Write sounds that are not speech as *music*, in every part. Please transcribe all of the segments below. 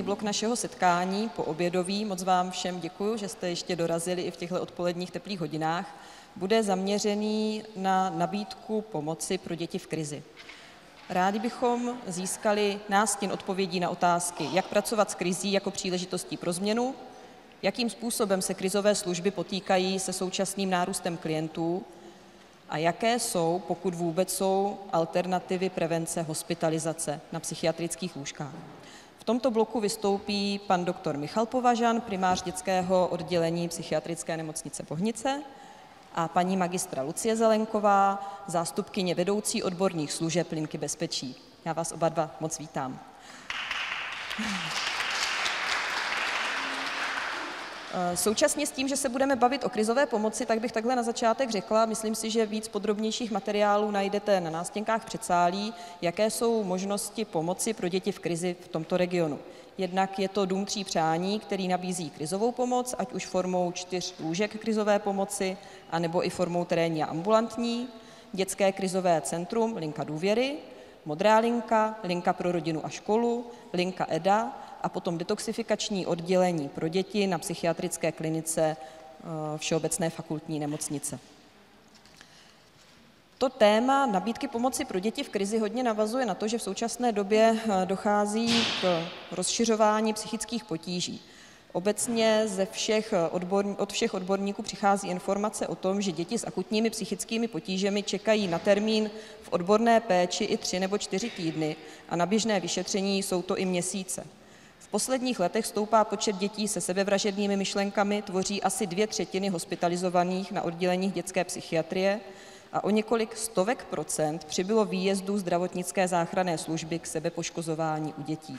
první blok našeho setkání po obědový, moc vám všem děkuji, že jste ještě dorazili i v těchto odpoledních teplých hodinách, bude zaměřený na nabídku pomoci pro děti v krizi. Rádi bychom získali nástin odpovědí na otázky, jak pracovat s krizí jako příležitostí pro změnu, jakým způsobem se krizové služby potýkají se současným nárůstem klientů a jaké jsou, pokud vůbec jsou, alternativy prevence hospitalizace na psychiatrických lůžkách. Tomto bloku vystoupí pan doktor Michal Považan, primář dětského oddělení psychiatrické nemocnice Bohnice a paní magistra Lucie Zelenková, zástupkyně vedoucí odborných služeb Linky bezpečí. Já vás oba dva moc vítám. Eh, současně s tím, že se budeme bavit o krizové pomoci, tak bych takhle na začátek řekla, myslím si, že víc podrobnějších materiálů najdete na nástěnkách předsálí, jaké jsou možnosti pomoci pro děti v krizi v tomto regionu. Jednak je to Dům tří přání, který nabízí krizovou pomoc, ať už formou čtyř lůžek krizové pomoci, anebo i formou terénní a ambulantní, dětské krizové centrum Linka důvěry, Modrá linka, linka pro rodinu a školu, linka EDA a potom detoxifikační oddělení pro děti na psychiatrické klinice eh, Všeobecné fakultní nemocnice. To téma nabídky pomoci pro děti v krizi hodně navazuje na to, že v současné době eh, dochází k rozšiřování psychických potíží. Obecně ze všech eh, odborn, od všech odborníků přichází informace o tom, že děti s akutními psychickými potížemi čekají na termín v odborné péči i tři nebo čtyři týdny a na běžné vyšetření jsou to i měsíce posledních letech stoupá počet dětí se sebevražednými myšlenkami, tvoří asi dvě třetiny hospitalizovaných na odděleních dětské psychiatrie a o několik stovek procent přibylo výjezdů zdravotnické záchranné služby k sebepoškozování u dětí.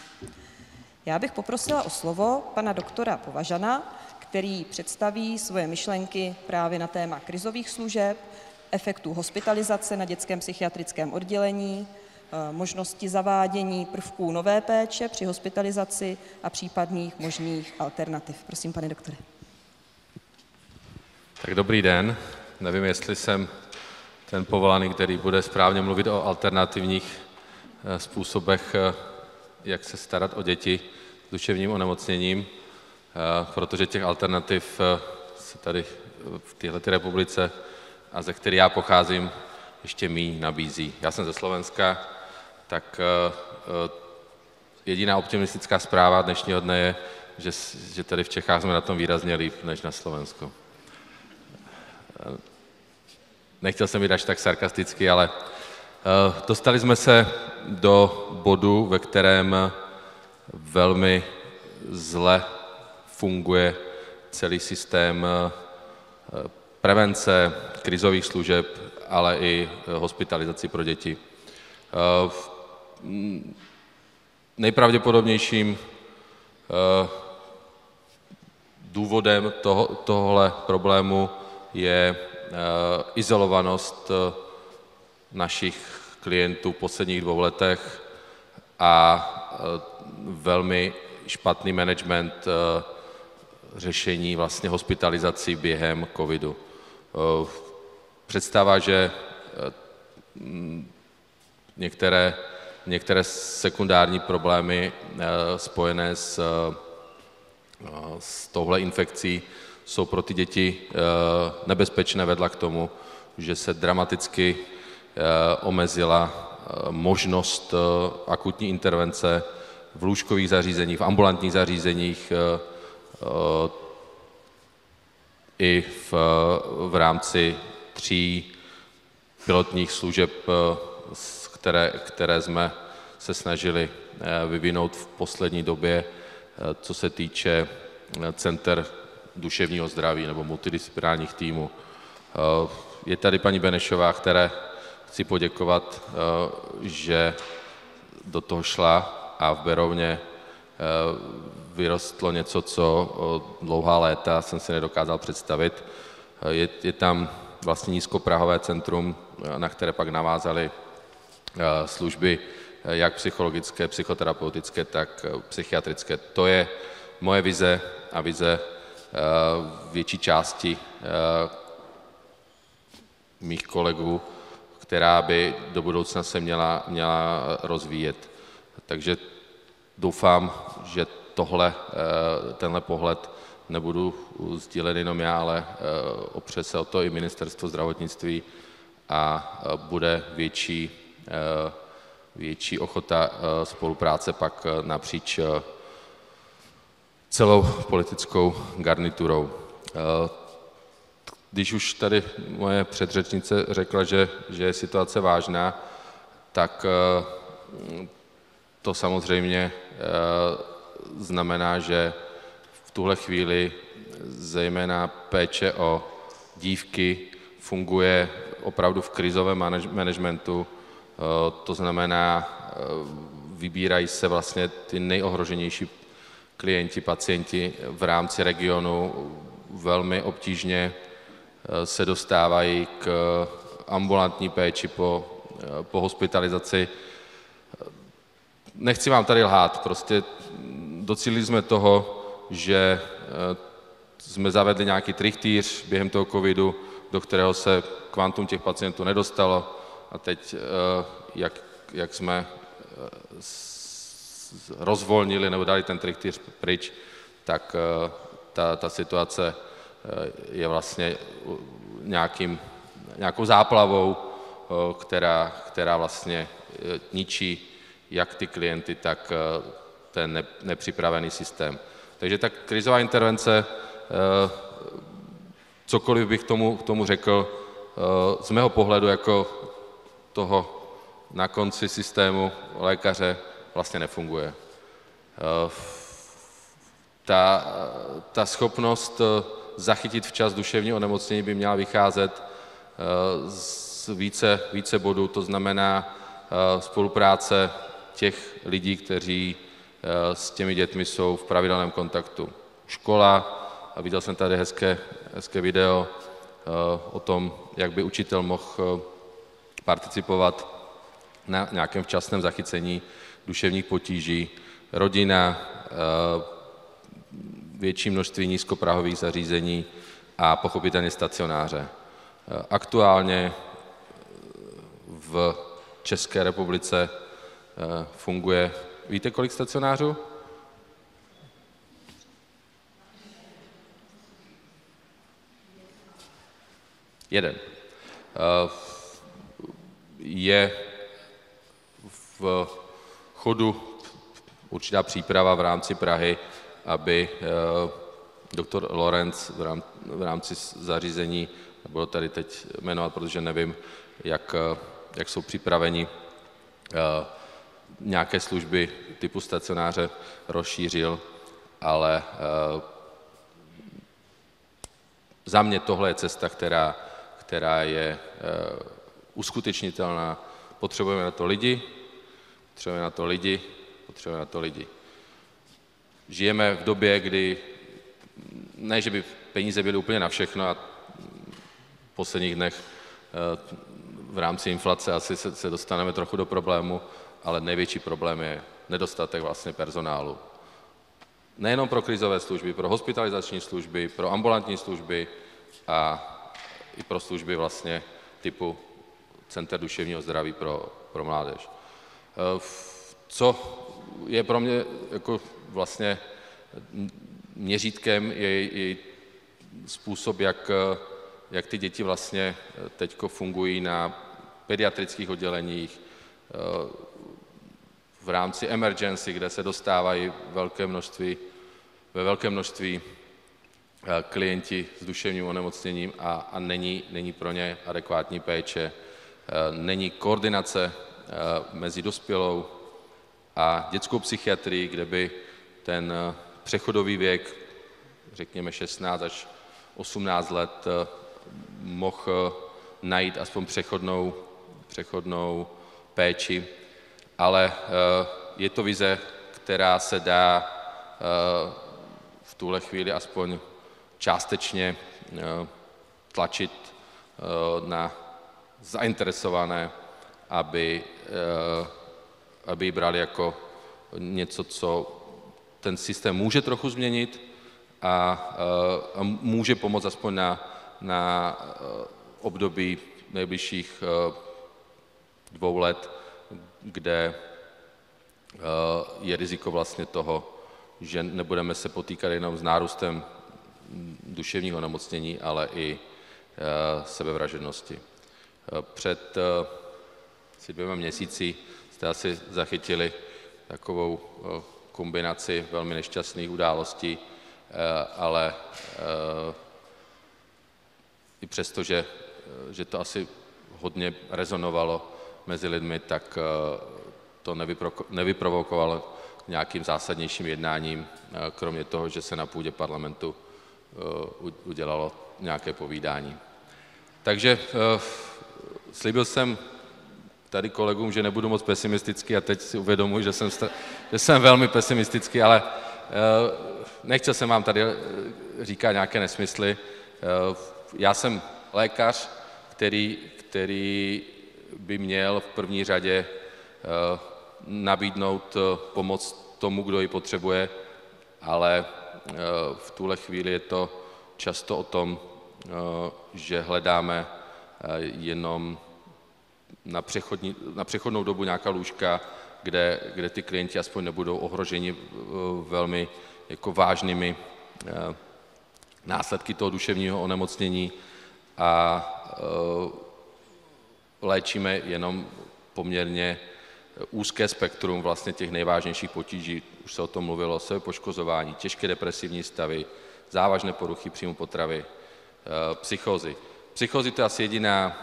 Já bych poprosila o slovo pana doktora Považana, který představí svoje myšlenky právě na téma krizových služeb, efektů hospitalizace na dětském psychiatrickém oddělení, možnosti zavádění prvků nové péče při hospitalizaci a případných možných alternativ. Prosím, pane doktore. Tak dobrý den. Nevím, jestli jsem ten povolaný, který bude správně mluvit o alternativních eh, způsobech, eh, jak se starat o děti s duševním onemocněním, protože těch alternativ se tady v této republice a ze které já pocházím, ještě mý nabízí. Já jsem ze Slovenska, tak eh, eh, jediná optimistická zpráva dnešního dne je, že, že tady v Čechách jsme na tom výrazně líp než na Slovensku. Eh, nechtěl jsem být až tak sarkasticky, ale dostali jsme se do bodu, ve kterém velmi zle funguje celý systém prevence krizových služeb, ale i hospitalizaci pro děti. Nejpravděpodobnějším eh, důvodem toho, tohle problému je eh, izolovanost eh, našich klientů v posledních dvou letech a velmi špatný management řešení vlastně hospitalizací během covidu. Představa, že některé některé sekundární problémy eh, spojené s, eh, s touhle infekcí jsou pro ty děti eh, nebezpečné, vedla k tomu, že se dramaticky omezila možnost akutní intervence v lůžkových zařízeních, v ambulantních zařízeních, i v, v rámci tří pilotních služeb které, které jsme se snažili eh, vyvinout v poslední době, eh, co se týče eh, center duševního zdraví nebo multidisciplinárních týmů. Je tady paní Benešová, které chci poděkovat, že do toho šla a v Berovně vyrostlo něco, co dlouhá léta jsem si nedokázal představit. Je, je tam vlastně nízkoprahové centrum, na které pak navázali služby eh, jak psychologické, psychoterapeutické, tak eh, psychiatrické. To je moje vize a vize větší části mých kolegů, která by do budoucna se měla, měla rozvíjet. Takže doufám, že tohle, tenhle pohled nebudu sdílet jenom já, ale opře se o to i ministerstvo zdravotnictví a bude větší, větší ochota spolupráce pak napříč celou politickou garniturou. Když už tady moje předřečnice řekla, že, že je situace vážná, tak to samozřejmě znamená, že v tuhle chvíli zejména péče o dívky funguje opravdu v krizovém managementu, to znamená, vybírají se vlastně ty nejohroženější klienti, pacienti v rámci regionu, velmi obtížně se dostávají k ambulantní péči po, po hospitalizaci. Nechci vám tady lhát, prostě docílili jsme toho, že jsme zavedli nějaký trichtýř během toho covidu, do kterého se kvantum těch pacientů nedostalo a teď, jak, jak jsme rozvolnili nebo dali ten trichtýř pryč, tak ta, ta situace je vlastně nějakým, nějakou záplavou, která, která vlastně ničí jak ty klienty, tak ten nepřipravený systém. Takže ta krizová intervence, cokoliv bych tomu, tomu řekl, z mého pohledu jako toho na konci systému lékaře vlastně nefunguje. Ta, ta schopnost zachytit včas duševní onemocnění by měla vycházet z více, více bodů, to znamená spolupráce těch lidí, kteří s těmi dětmi jsou v pravidelném kontaktu. Škola, a viděl jsem tady hezké, hezké video o tom, jak by učitel mohl participovat na nějakém včasném zachycení duševních potíží, rodina, větší množství nízkoprahových zařízení a pochopitelně stacionáře. Aktuálně v České republice funguje, víte, kolik stacionářů? Jeden. Je v chodu určitá příprava v rámci Prahy, aby doktor Lorenz v rámci zařízení, nebudu tady teď jmenovat, protože nevím, jak, jak jsou připraveni, nějaké služby typu stacionáře rozšířil, ale za mě tohle je cesta, která, která je uskutečnitelná. Potřebujeme na to lidi, potřebujeme na to lidi, potřebujeme na to lidi. Žijeme v době, kdy ne, že by peníze byly úplně na všechno a v posledních dnech v rámci inflace asi se, se dostaneme trochu do problému, ale největší problém je nedostatek vlastně personálu. Nejenom pro krizové služby, pro hospitalizační služby, pro ambulantní služby a i pro služby vlastně typu Center duševního zdraví pro, pro mládež. Co je pro mě jako vlastně měřítkem je, je způsob, jak, jak ty děti vlastně teď fungují na pediatrických odděleních, v rámci emergency, kde se dostávají velké množství, ve velké množství klienti s duševním onemocněním a, a není, není pro ně adekvátní péče, není koordinace mezi dospělou a dětskou psychiatrii, kde by ten přechodový věk, řekněme 16 až 18 let, mohl najít aspoň přechodnou, přechodnou péči, ale je to vize, která se dá v tuhle chvíli aspoň částečně tlačit na zainteresované, aby, aby ji brali jako něco, co ten systém může trochu změnit a, a může pomoct aspoň na, na období nejbližších dvou let, kde je riziko vlastně toho, že nebudeme se potýkat jenom s nárůstem duševního onemocnění, ale i sebevražednosti. Před asi dvěma měsíci jste asi zachytili takovou kombinaci velmi nešťastných událostí, ale i přesto, že, že to asi hodně rezonovalo mezi lidmi, tak to nevyprovokovalo nějakým zásadnějším jednáním, kromě toho, že se na půdě parlamentu udělalo nějaké povídání. Takže slíbil jsem tady kolegům, že nebudu moc pesimistický a teď si uvědomuji, že jsem, že jsem velmi pesimistický, ale nechtěl jsem vám tady říkat nějaké nesmysly. Já jsem lékař, který, který by měl v první řadě nabídnout pomoc tomu, kdo ji potřebuje, ale v tuhle chvíli je to často o tom, že hledáme jenom na, přechodní, na přechodnou dobu nějaká lůžka, kde, kde ty klienti aspoň nebudou ohroženi velmi jako vážnými následky toho duševního onemocnění a léčíme jenom poměrně úzké spektrum vlastně těch nejvážnějších potíží. Už se o tom mluvilo, sebepoškozování, těžké depresivní stavy, závažné poruchy příjmu potravy, psychozy. Psychozy to je asi jediná,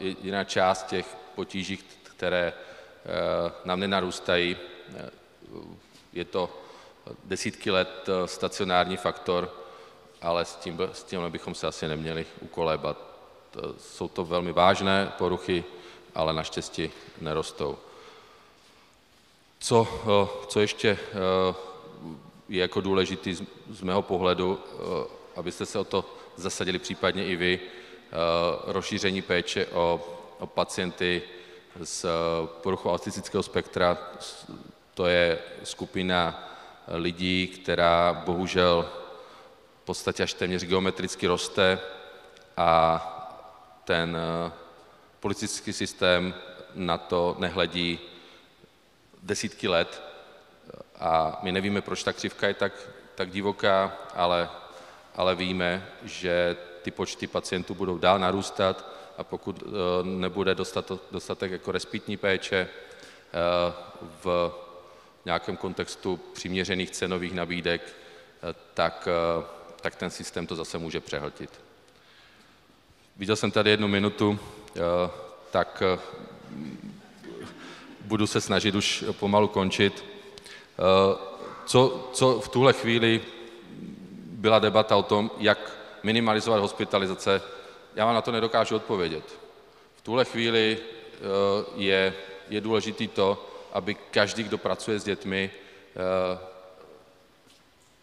jediná část těch potíží, které nám nenarůstají. Je to desítky let stacionární faktor, ale s tím, s tím bychom se asi neměli ukolébat. Jsou to velmi vážné poruchy, ale naštěstí nerostou. Co, co ještě je jako důležitý z mého pohledu, abyste se o to zasadili případně i vy, rozšíření péče o, o pacienty s poruchou autistického spektra. To je skupina lidí, která bohužel v podstatě až téměř geometricky roste a ten politický systém na to nehledí desítky let a my nevíme, proč ta křivka je tak, tak divoká, ale, ale víme, že ty počty pacientů budou dál narůstat a pokud nebude dostatek, dostatek jako respitní péče v nějakém kontextu přiměřených cenových nabídek, tak, tak ten systém to zase může přehltit. Viděl jsem tady jednu minutu, tak budu se snažit už pomalu končit. Co, co v tuhle chvíli byla debata o tom, jak minimalizovat hospitalizace, já vám na to nedokážu odpovědět. V tuhle chvíli je, je důležité to, aby každý, kdo pracuje s dětmi,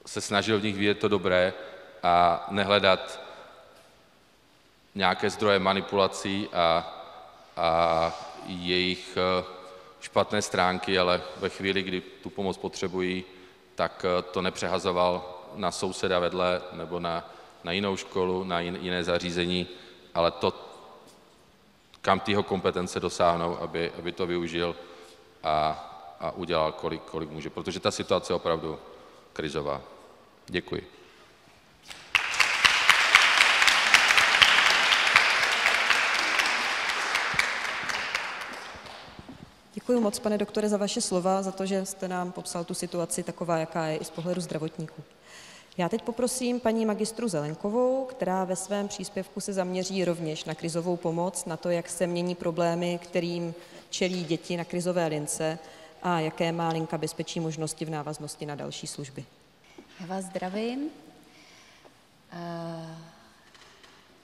se snažil v nich vidět to dobré a nehledat nějaké zdroje manipulací a, a jejich špatné stránky, ale ve chvíli, kdy tu pomoc potřebují, tak to nepřehazoval na souseda vedle nebo na, na jinou školu, na jiné zařízení, ale to, kam ty jeho kompetence dosáhnou, aby, aby to využil a, a udělal, kolik, kolik může, protože ta situace je opravdu krizová. Děkuji. Děkuji moc, pane doktore, za vaše slova, za to, že jste nám popsal tu situaci taková, jaká je i z pohledu zdravotníků. Já teď poprosím paní magistru Zelenkovou, která ve svém příspěvku se zaměří rovněž na krizovou pomoc, na to, jak se mění problémy, kterým čelí děti na krizové lince a jaké má linka bezpečí možnosti v návaznosti na další služby. Já vás zdravím.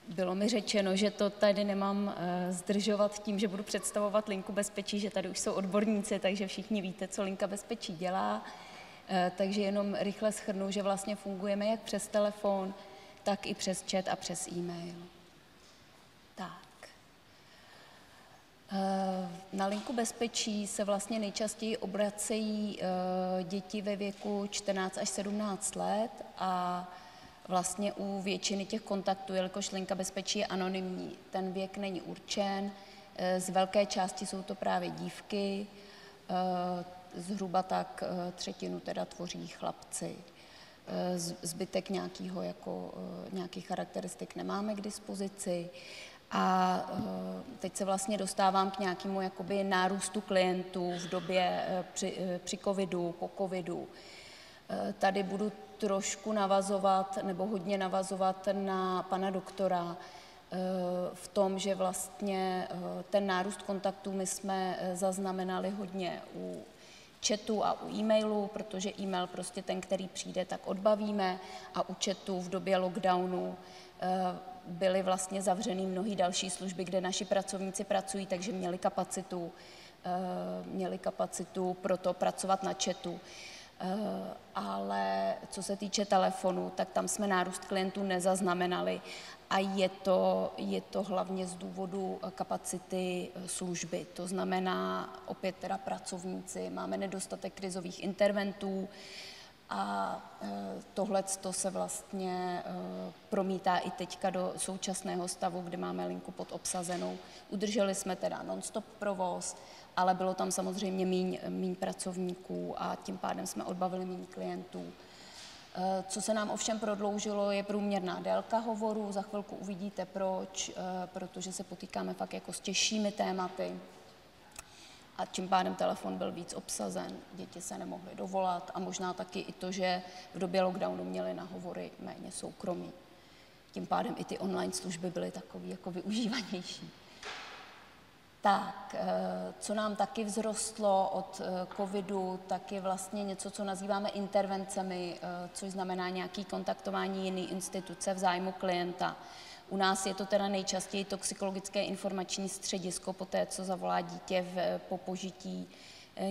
Bylo mi řečeno, že to tady nemám zdržovat tím, že budu představovat linku bezpečí, že tady už jsou odborníci, takže všichni víte, co linka bezpečí dělá. Takže jenom rychle schrnu, že vlastně fungujeme jak přes telefon, tak i přes chat a přes e-mail. Tak. Na linku bezpečí se vlastně nejčastěji obracejí děti ve věku 14 až 17 let a vlastně u většiny těch kontaktů, jelikož linka bezpečí je anonymní, ten věk není určen, z velké části jsou to právě dívky, zhruba tak třetinu teda tvoří chlapci. Zbytek nějakého jako, nějakých charakteristik nemáme k dispozici. A teď se vlastně dostávám k nějakému jakoby nárůstu klientů v době při, při covidu, po covidu. Tady budu trošku navazovat, nebo hodně navazovat na pana doktora eh, v tom, že vlastně eh, ten nárůst kontaktů my jsme eh, zaznamenali hodně u chatu a u e-mailu, protože e-mail prostě ten, který přijde, tak odbavíme a u chatu v době lockdownu byly vlastně zavřeny mnohé další služby, kde naši pracovníci pracují, takže měli kapacitu, měli kapacitu pro to pracovat na chatu. Eh, ale co se týče telefonu, tak tam jsme nárůst klientů nezaznamenali a je to, je to hlavně z důvodu kapacity eh, služby. To znamená opět teda pracovníci, máme nedostatek krizových interventů a eh, tohle se vlastně promítá i teďka do současného stavu, kdy máme linku pod obsazenou. Udrželi jsme teda non-stop provoz, ale bylo tam samozřejmě míň, míň pracovníků a tím pádem jsme odbavili méně klientů. Co se nám ovšem prodloužilo, je průměrná délka hovoru. Za chvilku uvidíte proč, eh, protože se potýkáme fakt jako s těžšími tématy. A tím pádem telefon byl víc obsazen, děti se nemohly dovolat a možná taky i to, že v době lockdownu měli na hovory méně soukromí. Tím pádem i ty online služby byly takové jako využívanější. Tak, eh, co nám taky vzrostlo od eh, covidu, tak je vlastně něco, co nazýváme intervencemi, eh, což znamená nějaký kontaktování jiné instituce v zájmu klienta. U nás je to teda nejčastěji toxikologické informační středisko, po té, co zavolá dítě v, po požití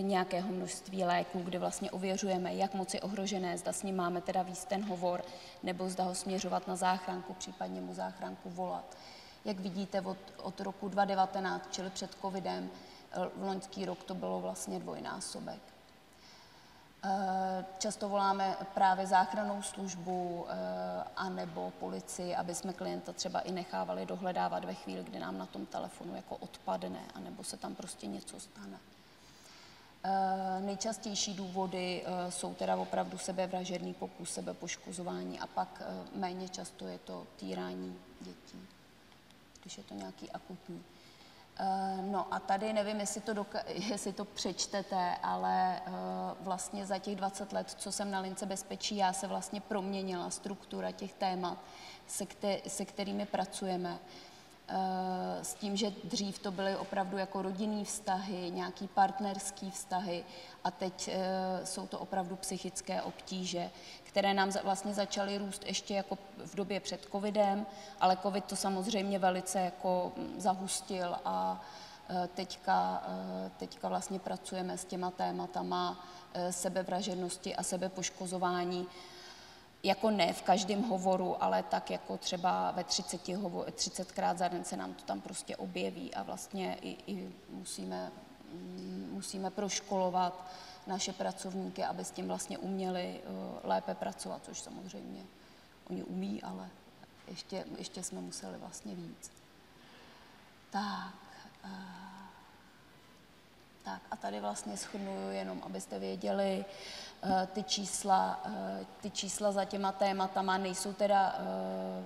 nějakého množství léků, kde vlastně ověřujeme, jak moc je ohrožené, zda s ním máme teda víc ten hovor, nebo zda ho směřovat na záchranku, případně mu záchranku volat jak vidíte, od, od roku 2019, čili před covidem, eh, v loňský rok to bylo vlastně dvojnásobek. Eh, často voláme právě záchranou službu eh, anebo policii, aby jsme klienta třeba i nechávali dohledávat ve chvíli, kdy nám na tom telefonu jako odpadne, anebo se tam prostě něco stane. Nejčastější důvody jsou teda opravdu sebevražedný pokus, sebepoškozování a pak méně často je to týrání dětí když je to nějaký akutní. Eh, no a tady nevím, jestli to, doka- *laughs* jestli to přečtete, ale uh, vlastně za těch 20 let, co jsem na lince bezpečí, já se vlastně proměnila struktura těch témat, se, kte- se kterými pracujeme. Eh, s tím, že dřív to byly opravdu jako rodinný vztahy, nějaký partnerský vztahy a teď eh, jsou to opravdu psychické obtíže, které nám vlastně začaly růst ještě jako v době před covidem, ale covid to samozřejmě velice jako hm, zahustil a eh, teďka, teďka vlastně pracujeme s těma tématama sebevražednosti a sebepoškozování jako ne v každém hovoru, ale tak jako třeba ve 30, hovo, 30krát za den se nám to tam prostě objeví a vlastně i, i musíme, mm, musíme proškolovat naše pracovníky, aby s tím vlastně uměli uh, lépe pracovat, což samozřejmě oni umí, ale ještě, ještě jsme museli vlastně víc. Tak, uh, tak a tady vlastně schrnuju jenom, abyste věděli, Eh, ty čísla, eh, ty čísla za těma tématama nejsou teda, eh,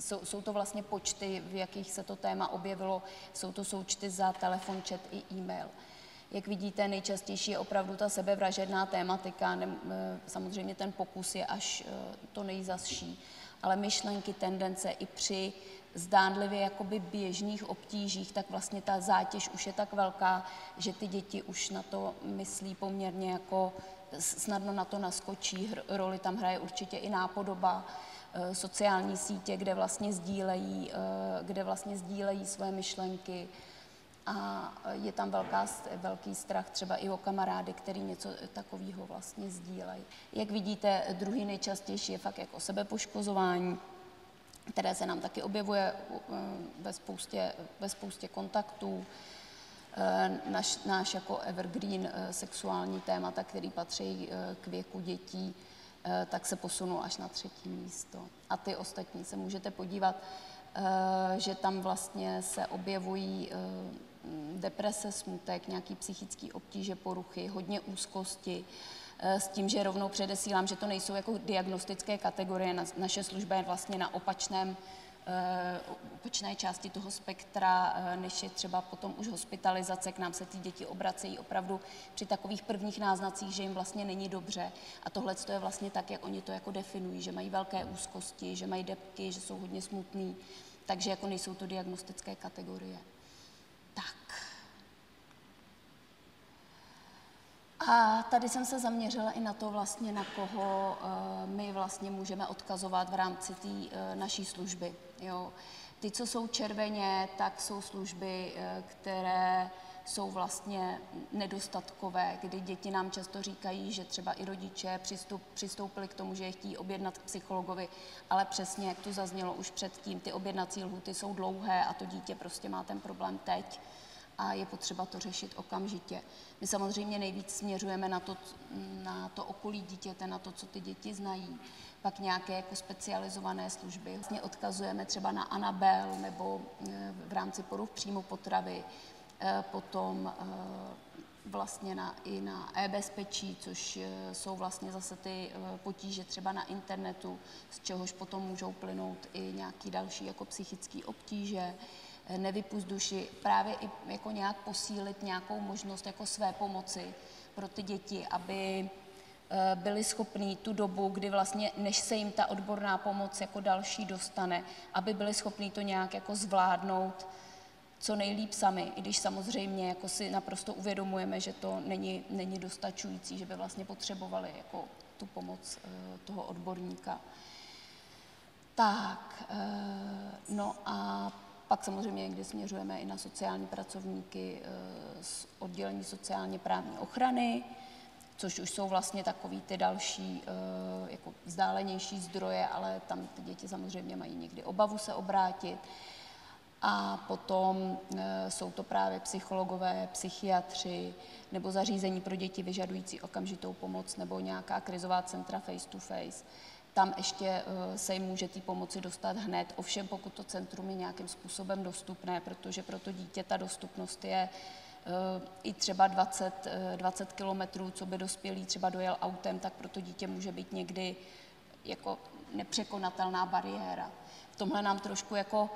jsou, jsou to vlastně počty, v jakých se to téma objevilo, jsou to součty za telefon, chat i e-mail. Jak vidíte, nejčastější je opravdu ta sebevražedná tématika, samozřejmě ten pokus je až to nejzasší, ale myšlenky, tendence i při zdánlivě jakoby běžných obtížích, tak vlastně ta zátěž už je tak velká, že ty děti už na to myslí poměrně jako snadno na to naskočí. Roli tam hraje určitě i nápodoba, eh, sociální sítě, kde vlastně sdílejí, eh, kde vlastně sdílejí své myšlenky a je tam velká, velký strach třeba i o kamarády, který něco takového vlastně sdílejí. Jak vidíte, druhý nejčastější je fakt jako sebepoškozování, které se nám taky objevuje eh, ve spoustě, ve spoustě kontaktů. Eh, naš, náš jako evergreen eh, sexuální témata, který patří k věku dětí, tak se posunul až na třetí místo. A ty ostatní se můžete podívat, že tam vlastně se objevují deprese, smutek, nějaký psychický obtíže, poruchy, hodně úzkosti, s tím, že rovnou předesílám, že to nejsou jako diagnostické kategorie, naše služba je vlastně na opačném Eh, opačné části toho spektra, eh, než je třeba potom už hospitalizace. K nám se ty děti obracejí opravdu při takových prvních náznacích, že jim vlastně není dobře. A tohle je vlastně tak, jak oni to jako definují, že mají velké úzkosti, že mají depky, že jsou hodně smutný, takže jako nejsou to diagnostické kategorie. Tak. A tady jsem se zaměřila i na to vlastně, na koho eh, my vlastně můžeme odkazovat v rámci té eh, naší služby. Jo. Ty, co jsou červeně, tak jsou služby, eh, které jsou vlastně nedostatkové, kdy děti nám často říkají, že třeba i rodiče přistup, přistoupili k tomu, že je chtějí objednat k psychologovi, ale přesně, jak tu zaznělo už předtím, ty objednací lhuty jsou dlouhé a to dítě prostě má ten problém teď a je potřeba to řešit okamžitě. My samozřejmě nejvíc směřujeme na to, na to okolí dítěte, na to, co ty děti znají, pak nějaké jako specializované služby. Vlastně odkazujeme třeba na Anabel nebo e, v rámci poruch příjmu potravy, e, potom e, vlastně na, i na e-bezpečí, což jsou vlastně zase ty potíže třeba na internetu, z čehož potom můžou plynout i nějaký další jako psychické obtíže nevypust duši, právě i jako nějak posílit nějakou možnost jako své pomoci pro ty děti, aby eh, byli schopní tu dobu, kdy vlastně, než se jim ta odborná pomoc jako další dostane, aby byli schopní to nějak jako zvládnout co nejlíp sami, i když samozřejmě jako si naprosto uvědomujeme, že to není, není dostačující, že by vlastně potřebovali jako tu pomoc eh, toho odborníka. Tak, eh, no a pak samozřejmě někdy směřujeme i na sociální pracovníky eh, z oddělení sociálně právní ochrany, což už jsou vlastně takový ty další eh, jako vzdálenější zdroje, ale tam ty děti samozřejmě mají někdy obavu se obrátit. A potom eh, jsou to právě psychologové, psychiatři nebo zařízení pro děti vyžadující okamžitou pomoc nebo nějaká krizová centra face to face tam ještě eh, se jim může té pomoci dostat hned, ovšem pokud to centrum je nějakým způsobem dostupné, protože pro to dítě ta dostupnost je eh, i třeba 20, 20 eh, kilometrů, co by dospělý třeba dojel autem, tak pro to dítě může být někdy jako nepřekonatelná bariéra. V tomhle nám trošku jako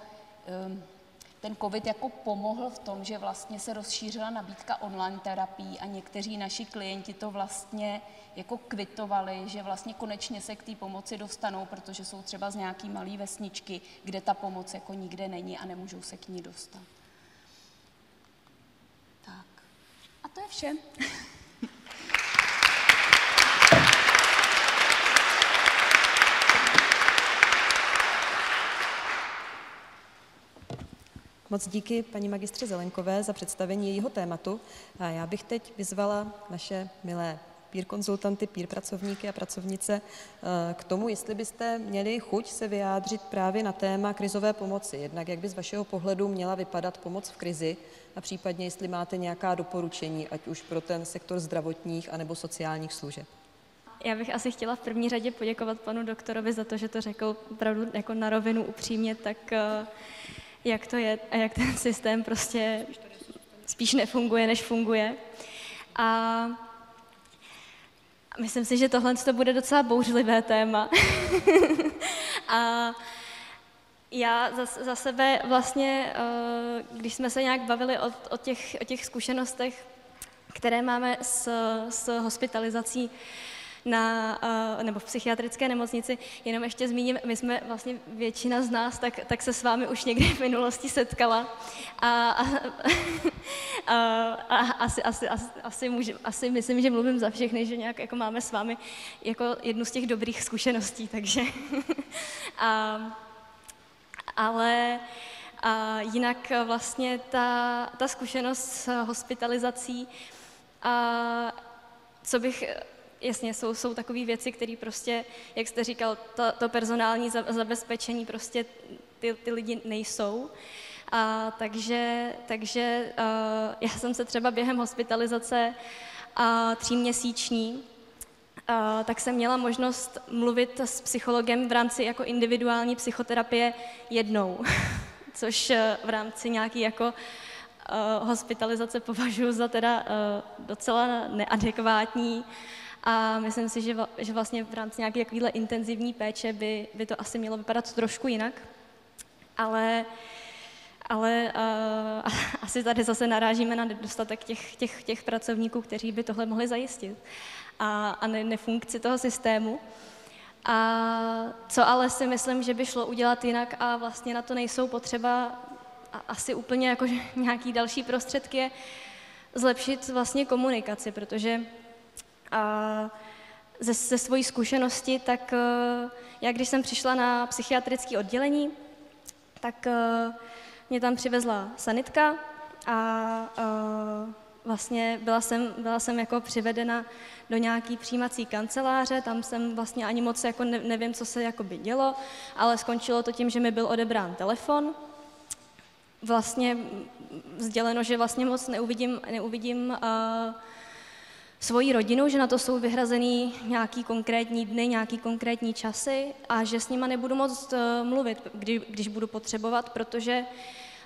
ten COVID jako pomohl v tom, že vlastně se rozšířila nabídka online terapií a někteří naši klienti to vlastně jako kvitovali, že vlastně konečně se k té pomoci dostanou, protože jsou třeba z nějaký malý vesničky, kde ta pomoc jako nikde není a nemůžou se k ní dostat. Tak. A to je vše. *laughs* Moc díky paní magistře Zelenkové za představení jejího tématu. A já bych teď vyzvala naše milé peer konzultanty, peer pracovníky a pracovnice eh, k tomu, jestli byste měli chuť se vyjádřit právě na téma krizové pomoci. Jednak jak by z vašeho pohledu měla vypadat pomoc v krizi a případně jestli máte nějaká doporučení, ať už pro ten sektor zdravotních anebo sociálních služeb. Já bych asi chtěla v první řadě poděkovat panu doktorovi za to, že to řekl opravdu jako na rovinu upřímně, tak uh, jak to je a jak ten systém prostě spíš nefunguje, než funguje. A myslím si, že tohle to bude docela bouřlivé téma. *laughs* a já za, za sebe vlastně, eh, když jsme se nějak bavili o, o, těch, o těch zkušenostech, které máme s, s hospitalizací, na, uh, nebo v psychiatrické nemocnici. Jenom ještě zmíním, my jsme vlastně většina z nás, tak, tak se s vámi už někdy v minulosti setkala. A, a, *laughs* a, a asi, asi, asi, asi, můžem, asi myslím, že mluvím za všechny, že nějak jako máme s vámi jako jednu z těch dobrých zkušeností, takže... *laughs* a, ale a jinak vlastně ta, ta zkušenost s hospitalizací, a co bych jasně, jsou, jsou takové věci, které prostě, jak jste říkal, to, to personální zabezpečení prostě ty, ty lidi nejsou. A takže takže uh, já jsem se třeba během hospitalizace uh, tříměsíční, uh, tak jsem měla možnost mluvit s psychologem v rámci jako individuální psychoterapie jednou, *laughs* což uh, v rámci nějaký jako hospitalizace považuji za teda docela neadekvátní a myslím si, že, že vlastně v rámci nějaké takovéhle intenzivní péče by, by to asi mělo vypadat trošku jinak. Ale ale uh, *laughs* asi tady zase narážíme na nedostatek těch, těch, těch pracovníků, kteří by tohle mohli zajistit a, a ne, nefunkci toho systému. A co ale si myslím, že by šlo udělat jinak a vlastně na to nejsou potřeba asi úplně jako *laughs* nějaký další prostředky, je zlepšit vlastně komunikaci, protože a, ze, ze svojí zkušenosti, tak uh, já když jsem přišla na psychiatrické oddělení, tak uh, mě tam přivezla sanitka a uh, vlastně byla jsem, byla jsem jako přivedena do nějaký přijímací kanceláře, tam jsem vlastně ani moc jako ne, nevím, co se jako by dělo, ale skončilo to tím, že mi byl odebrán telefon. Vlastně sděleno, že vlastně moc neuvidím, neuvidím uh, svoji rodinu, že na to jsou vyhrazený nějaký konkrétní dny, nějaký konkrétní časy a že s nima nebudu moc uh, mluvit, kdy, když budu potřebovat, protože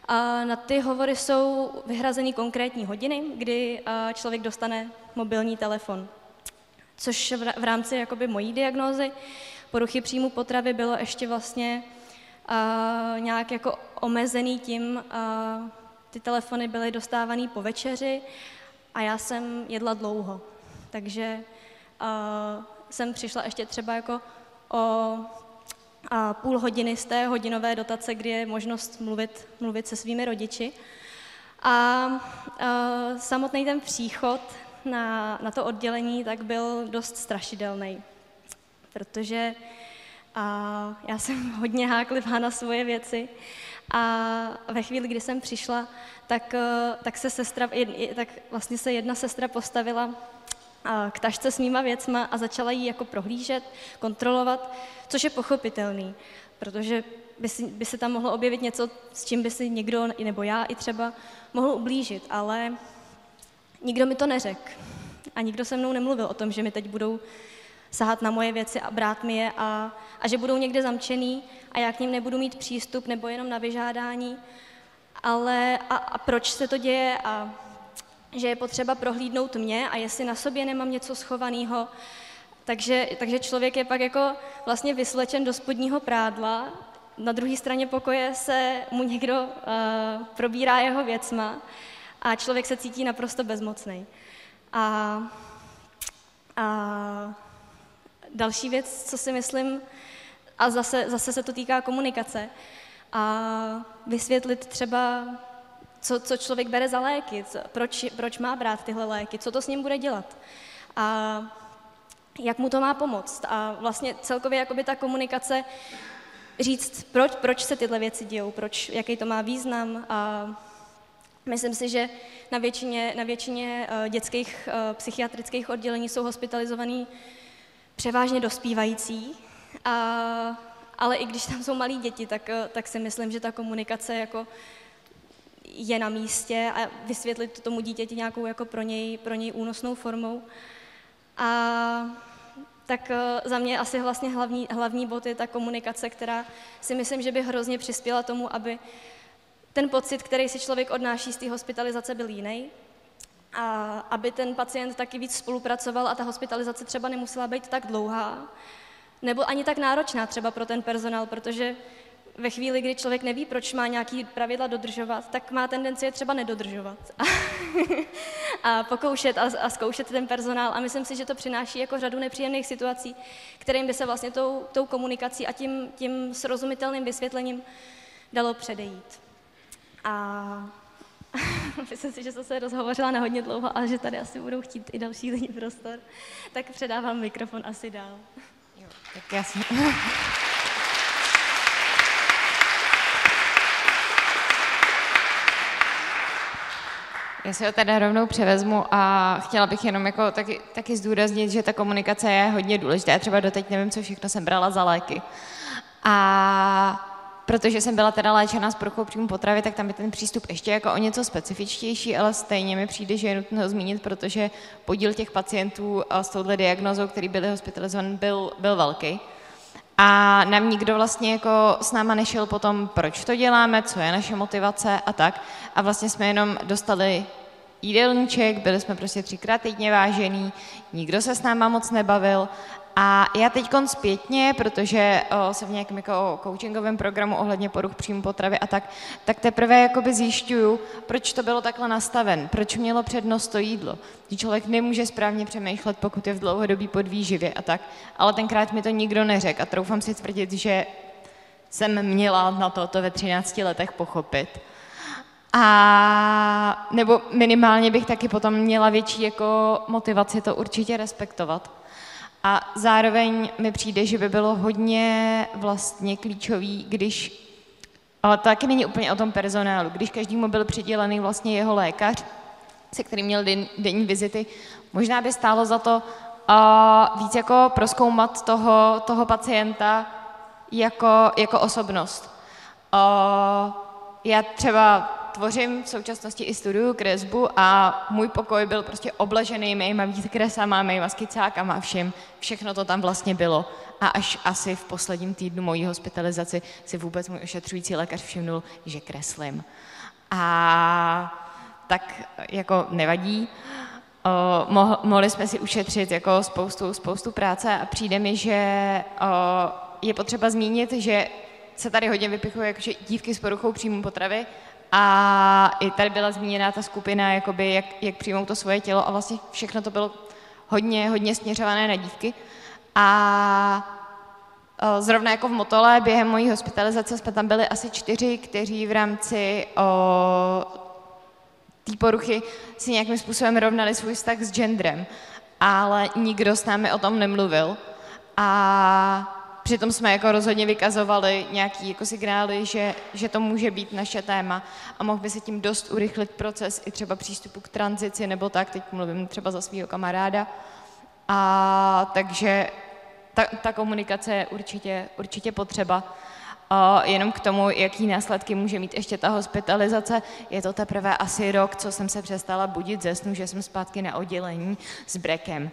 a na ty hovory jsou vyhrazeny konkrétní hodiny, kdy člověk dostane mobilní telefon. Což v rámci jakoby mojí diagnózy poruchy příjmu potravy bylo ještě vlastně nějak jako omezený tím, ty telefony byly dostávané po večeři a já jsem jedla dlouho. Takže uh, jsem přišla ještě třeba jako o a půl hodiny z té hodinové dotace, kdy je možnost mluvit, mluvit se svými rodiči. A, a samotný ten příchod na, na to oddělení tak byl dost strašidelný, protože a já jsem hodně háklivá na svoje věci a ve chvíli, kdy jsem přišla, tak, tak se sestra, tak vlastně se jedna sestra postavila k tašce s mýma věcma a začala ji jako prohlížet, kontrolovat, což je pochopitelný, protože by, si, by se tam mohlo objevit něco, s čím by si někdo, nebo já i třeba, mohl ublížit, ale nikdo mi to neřekl. A nikdo se mnou nemluvil o tom, že mi teď budou sahat na moje věci a brát mi je a, a že budou někde zamčený a já k ním nebudu mít přístup nebo jenom na vyžádání. Ale a, a proč se to děje a že je potřeba prohlídnout mě a jestli na sobě nemám něco schovaného. Takže, takže člověk je pak jako vlastně vyslečen do spodního prádla, na druhé straně pokoje se mu někdo uh, probírá jeho věcma a člověk se cítí naprosto bezmocný. A, a další věc, co si myslím, a zase, zase se to týká komunikace, a vysvětlit třeba co, co člověk bere za léky, co, proč, proč má brát tyhle léky, co to s ním bude dělat a jak mu to má pomoct. A vlastně celkově jakoby ta komunikace říct, proč, proč se tyhle věci dějou, proč, jaký to má význam a Myslím si, že na většině, na většině uh, dětských uh, psychiatrických oddělení jsou hospitalizovaní převážně dospívající, a, ale i když tam jsou malí děti, tak, uh, tak si myslím, že ta komunikace jako je na místě a vysvětlit tomu dítěti nějakou jako pro něj, pro něj únosnou formou. A tak eh, za mě asi vlastně hlavní, hlavní bod je ta komunikace, která si myslím, že by hrozně přispěla tomu, aby ten pocit, který si člověk odnáší z té hospitalizace, byl jiný. A aby ten pacient taky víc spolupracoval a ta hospitalizace třeba nemusela být tak dlouhá, nebo ani tak náročná třeba pro ten personál, protože ve chvíli, kdy člověk neví, proč má nějaký pravidla dodržovat, tak má tendenci je třeba nedodržovat a, *laughs* a pokoušet a, a zkoušet ten personál. A myslím si, že to přináší jako řadu nepříjemných situací, kterým by se vlastně tou, tou komunikací a tím, tím srozumitelným vysvětlením dalo předejít. A *laughs* myslím si, že jsem se rozhovořila na hodně dlouho a že tady asi budou chtít i další lidi prostor. Tak předávám mikrofon asi dál. Jo, tak já jsem... Já si ho teda rovnou převezmu a chtěla bych jenom jako taky, taky zdůraznit, že ta komunikace je hodně důležitá. Já třeba doteď nevím, co všechno jsem brala za léky. A protože jsem byla teda léčena s poruchou příjmu potravy, tak tam je ten přístup ještě jako o něco specifičtější, ale stejně mi přijde, že je nutno ho zmínit, protože podíl těch pacientů s touhle diagnozou, který byli hospitalizovaní, byl, byl velký. A nám nikdo vlastně jako s náma nešel potom, proč to děláme, co je naše motivace a tak. A vlastně jsme jenom dostali jídelníček, byli jsme prostě třikrát týdně vážený, nikdo se s náma moc nebavil a já teď zpětně, protože o, jsem v nějakém jako coachingovém programu ohledně poruch příjmu potravy a tak, tak teprve jakoby zjišťuju, proč to bylo takhle nastaven, proč mělo přednost to jídlo. Že člověk nemůže správně přemýšlet, pokud je v dlouhodobí podvýživě a tak. Ale tenkrát mi to nikdo neřekl a troufám si tvrdit, že jsem měla na to, to ve 13 letech pochopit. A nebo minimálně bych taky potom měla větší jako motivaci to určitě respektovat. A zároveň mi přijde, že by bylo hodně vlastně klíčový, když, ale to taky není úplně o tom personálu, když každému byl přidělený vlastně jeho lékař, se kterým měl den, denní vizity, možná by stálo za to uh, víc jako proskoumat toho, toho pacienta jako, jako osobnost. Uh, já třeba tvořím v současnosti i studiu kresbu a můj pokoj byl prostě obležený mýma výkresama, mýma skicákama a všem. Všechno to tam vlastně bylo. A až asi v posledním týdnu mojí hospitalizaci si vůbec můj ošetřující lékař všimnul, že kreslím. A tak jako nevadí. O, mohli jsme si ušetřit jako spoustu, spoustu práce a přijde mi, že o, je potřeba zmínit, že se tady hodně vypichuje jakože dívky s poruchou příjmu potravy a i tady byla zmíněna ta skupina, jakoby, jak, jak přijmou to svoje tělo a vlastně všechno to bylo hodně, hodně směřované na dívky. A Zrovna jako v Motole během mojí hospitalizace jsme tam byli asi čtyři, kteří v rámci té poruchy si nějakým způsobem rovnali svůj vztah s genderem, ale nikdo s námi o tom nemluvil. A přitom jsme jako rozhodně vykazovali nějaký jako signály, že, že to může být naše téma a mohl by se tím dost urychlit proces i třeba přístupu k tranzici nebo tak, teď mluvím třeba za svého kamaráda. A takže ta, ta komunikace je určitě, určitě potřeba. Jenom k tomu, jaký následky může mít ještě ta hospitalizace, je to teprve asi rok, co jsem se přestala budit ze snu, že jsem zpátky na oddělení s brekem.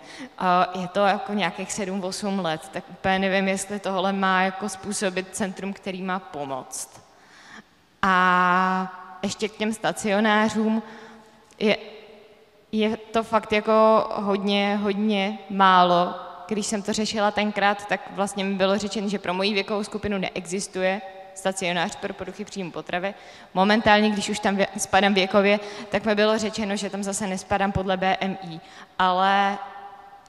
Je to jako nějakých 7-8 let, tak úplně nevím, jestli tohle má jako způsobit centrum, který má pomoct. A ještě k těm stacionářům je, je to fakt jako hodně, hodně málo, když jsem to řešila tenkrát, tak vlastně mi bylo řečeno, že pro moji věkovou skupinu neexistuje stacionář pro poruchy příjmu potravy. Momentálně, když už tam spadám věkově, tak mi bylo řečeno, že tam zase nespadám podle BMI, ale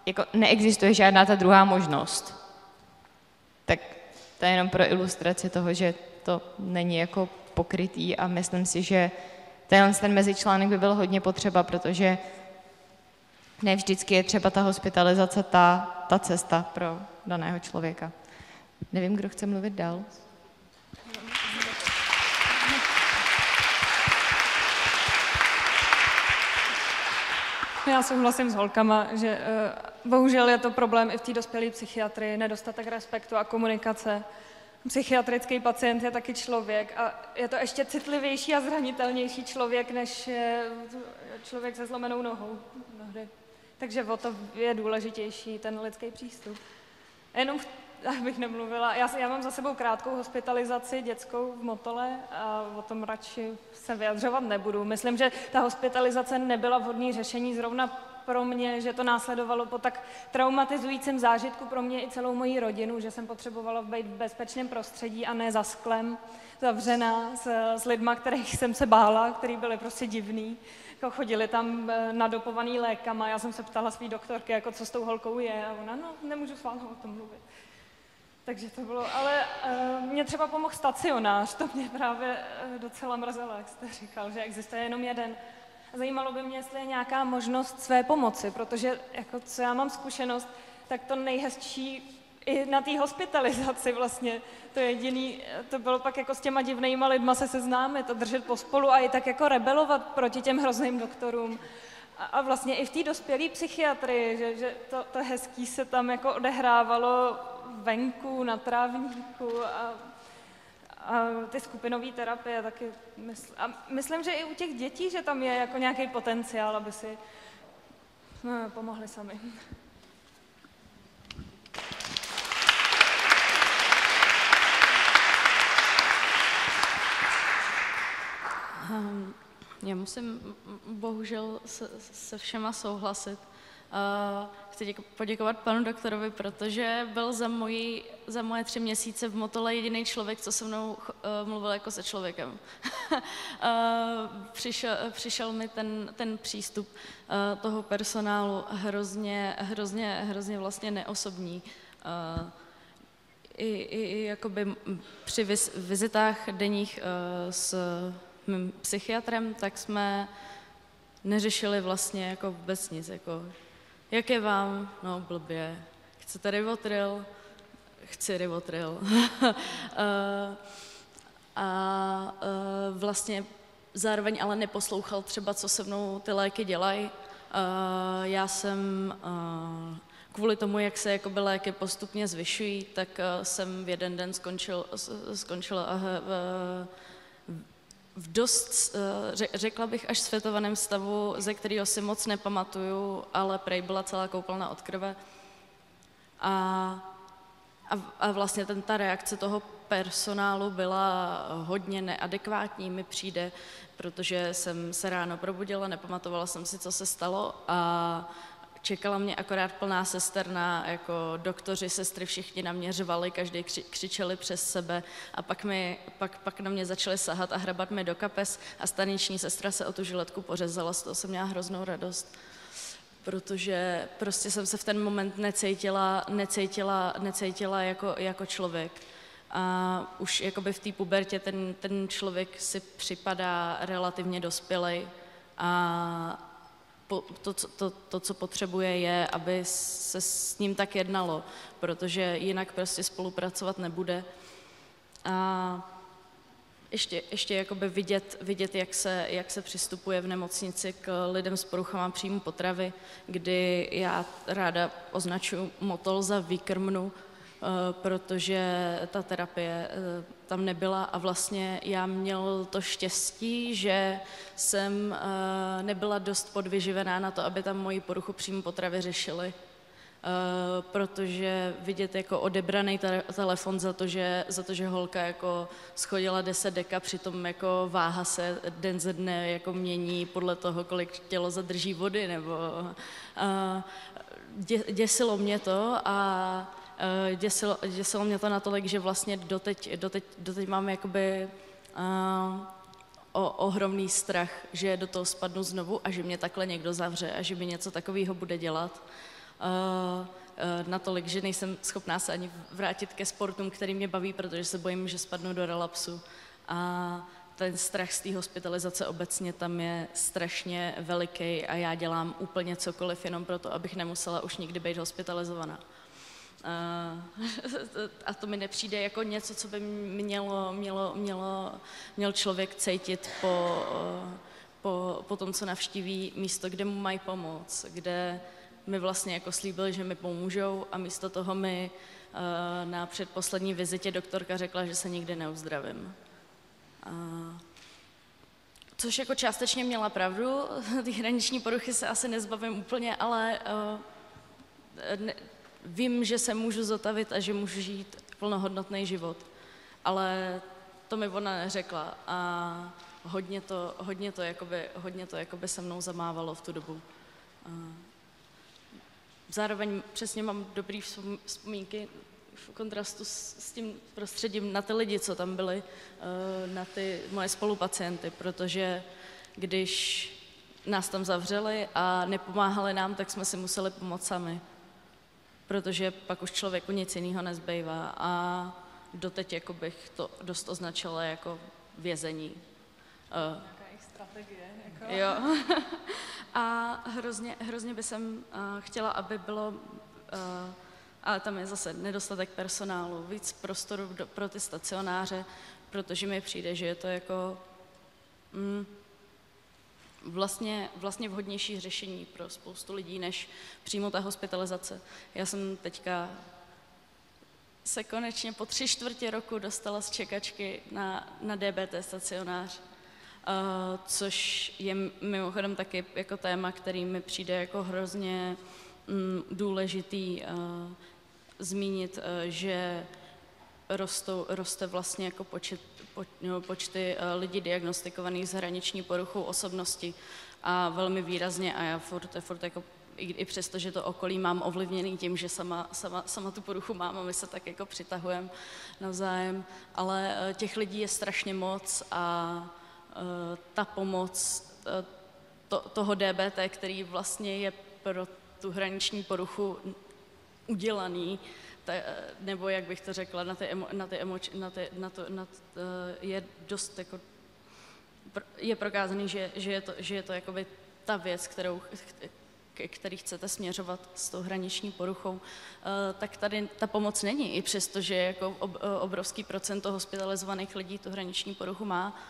jako neexistuje žádná ta druhá možnost. Tak to je jenom pro ilustraci toho, že to není jako pokrytý a myslím si, že tenhle ten mezičlánek by byl hodně potřeba, protože ne vždycky je třeba ta hospitalizace ta, ta cesta pro daného člověka. Nevím, kdo chce mluvit dál. Já souhlasím s holkama, že uh, bohužel je to problém i v té dospělé psychiatrii, nedostatek respektu a komunikace. Psychiatrický pacient je taky člověk a je to ještě citlivější a zranitelnější člověk, než je člověk se zlomenou nohou. Takže o to je důležitější ten lidský přístup. Jenom *laughs* abych nemluvila, já, já mám za sebou krátkou hospitalizaci dětskou v Motole a o tom radši se vyjadřovat nebudu. Myslím, že ta hospitalizace nebyla vhodné řešení zrovna pro mě, že to následovalo po tak traumatizujícím zážitku pro mě i celou moji rodinu, že jsem potřebovala být v bezpečném prostředí a ne za sklem, zavřená s, s lidma, kterých jsem se bála, který byli prostě divný jako chodili tam eh, nadopovaný lékama, já jsem se ptala svý doktorky, jako co s tou holkou je a ona, no, nemůžu s vámi o tom mluvit. Takže to bylo, ale uh, mě třeba pomohl stacionář, to mě právě uh, docela mrzelo, jak jste říkal, že existuje jenom jeden. Zajímalo by mě, jestli je nějaká možnost své pomoci, protože jako co já mám zkušenost, tak to nejhezčí i na té hospitalizaci vlastně, to jediný, to bylo pak jako s těma divnýma lidma se seznámit to držet pospolu a i tak jako rebelovat proti těm hrozným doktorům. A, a vlastně i v té dospělé psychiatrii, že, že to, to hezký se tam jako odehrávalo venku, na trávníku a, a ty skupinové terapie taky. Mysl, a myslím, že i u těch dětí, že tam je jako nějaký potenciál, aby si no, pomohli sami. Musím bohužel se, se všema souhlasit. Uh, chci poděkovat panu doktorovi, protože byl za, moji, za moje tři měsíce v Motole jediný člověk, co se mnou uh, mluvil jako se člověkem. uh, *laughs* přišel, přišel mi ten, ten přístup uh, toho personálu hrozně, hrozně, hrozně vlastně neosobní. Uh, i, i, i jakoby při viz, vizitách denních uh, s mým psychiatrem, tak jsme neřešili vlastně jako vůbec nic, jako jak je vám? No, blbě. Chcete rivotril? Chci rivotril. *laughs* a, a vlastně zároveň ale neposlouchal třeba, co se mnou ty léky dělají. Já jsem kvůli tomu, jak se jakoby léky postupně zvyšují, tak jsem v jeden den skončil, skončil v, dost, eh, řekla bych, až světovaném stavu, ze kterého si moc nepamatuju, ale prej byla celá koupelna od krve. A, a, a vlastně ten, ta reakce toho personálu byla hodně neadekvátní, mi přijde, protože jsem se ráno probudila, nepamatovala jsem si, co se stalo a Čekala mě akorát plná sesterna, jako doktoři, sestry, všichni na mě řvali, každý kři, křičeli přes sebe a pak, mi, pak, pak na mě začali sahat a hrabat mi do kapes a staniční sestra se o tu žiletku pořezala, z toho jsem měla hroznou radost protože prostě jsem se v ten moment necítila, necítila, necítila jako, jako člověk. A už jakoby v té pubertě ten, ten člověk si připadá relativně dospělej a to, to, to, co potřebuje, je, aby se s ním tak jednalo, protože jinak prostě spolupracovat nebude. A ještě, ještě jakoby vidět, vidět jak, se, jak se přistupuje v nemocnici k lidem s poruchama příjmu potravy, kdy já ráda označuji motol za výkrmnu, protože ta terapie eh, tam nebyla a vlastně já měl to štěstí, že jsem eh, nebyla dost podvyživená na to, aby tam moji poruchu příjmu potravy řešili. Uh, protože vidět jako odebraný telefon za to, že, za to, že holka jako schodila 10 deka, přitom jako váha se den ze dne jako mění podle toho, kolik tělo zadrží vody, nebo uh, dě, děsilo mě to a Eh, děsilo, děsilo mě to natolik, že vlastně doteď, doteď, doteď mám jakoby uh, o, ohromný strach, že do toho spadnu znovu a že mě takhle někdo zavře a že mi něco takového bude dělat. Uh, natolik, že nejsem schopná se ani vrátit ke sportům, který mě baví, protože se bojím, že spadnu do relapsu. A ten strach z té hospitalizace obecně tam je strašně veliký a já dělám úplně cokoliv jenom proto, abych nemusela už nikdy být hospitalizovaná. *laughs* A to mi nepřijde jako něco, co by mělo, mělo, mělo, měl člověk cítit po, po, po tom, co navštíví místo, kde mu mají pomoc, kde mi vlastně jako slíbili, že mi pomůžou a místo toho mi na předposlední vizitě doktorka řekla, že se nikdy neuzdravím. Což jako částečně měla pravdu, *laughs* ty hraniční poruchy se asi nezbavím úplně, ale ne, vím, že se můžu zotavit a že můžu žít plnohodnotný život, ale to mi ona neřekla a hodně to, hodně to, jakoby, hodně to jakoby se mnou zamávalo v tu dobu. Zároveň přesně mám dobrý vzpomínky v kontrastu s, s tím prostředím na ty lidi, co tam byli, eh, na ty moje spolupacienty, protože když nás tam zavřeli a nepomáhali nám, tak jsme si museli pomoct sami protože pak už člověku nic jiného nezbývá a doteď jako bych to dost označila jako vězení. Eh, Nějaká jejich strategie. Jako. Jo. *laughs* a hrozně, hrozně by jsem uh, chtěla, aby bylo, uh, ale tam je zase nedostatek personálu, víc prostoru do, pro ty stacionáře, protože mi přijde, že je to jako... Mm, vlastně, vlastně vhodnější řešení pro spoustu lidí, než přímo ta hospitalizace. Já jsem teďka se konečně po tři čtvrtě roku dostala z čekačky na, na DBT stacionář, uh, což je mimochodem taky jako téma, který mi přijde jako hrozně um, důležitý uh, zmínit, uh, že rostou, roste vlastně jako počet, po, počty eh, lidí diagnostikovaných s hraniční poruchou osobnosti a velmi výrazně a já furt, furt jako i, i přesto, že to okolí mám ovlivněný tím, že sama, sama, sama tu poruchu mám a my se tak jako přitahujeme navzájem, ale eh, těch lidí je strašně moc a uh, ta pomoc to, toho DBT, který vlastně je pro tu hraniční poruchu udělaný, ta, nebo jak bych to řekla, na ty, emo, na ty emoč, na ty, na to, na, je dost jako, je prokázaný, že, že, je to, že je to jakoby ta věc, kterou, který chcete směřovat s tou hraniční poruchou, tak tady ta pomoc není, i přesto, že jako obrovský procent hospitalizovaných lidí tu hraniční poruchu má,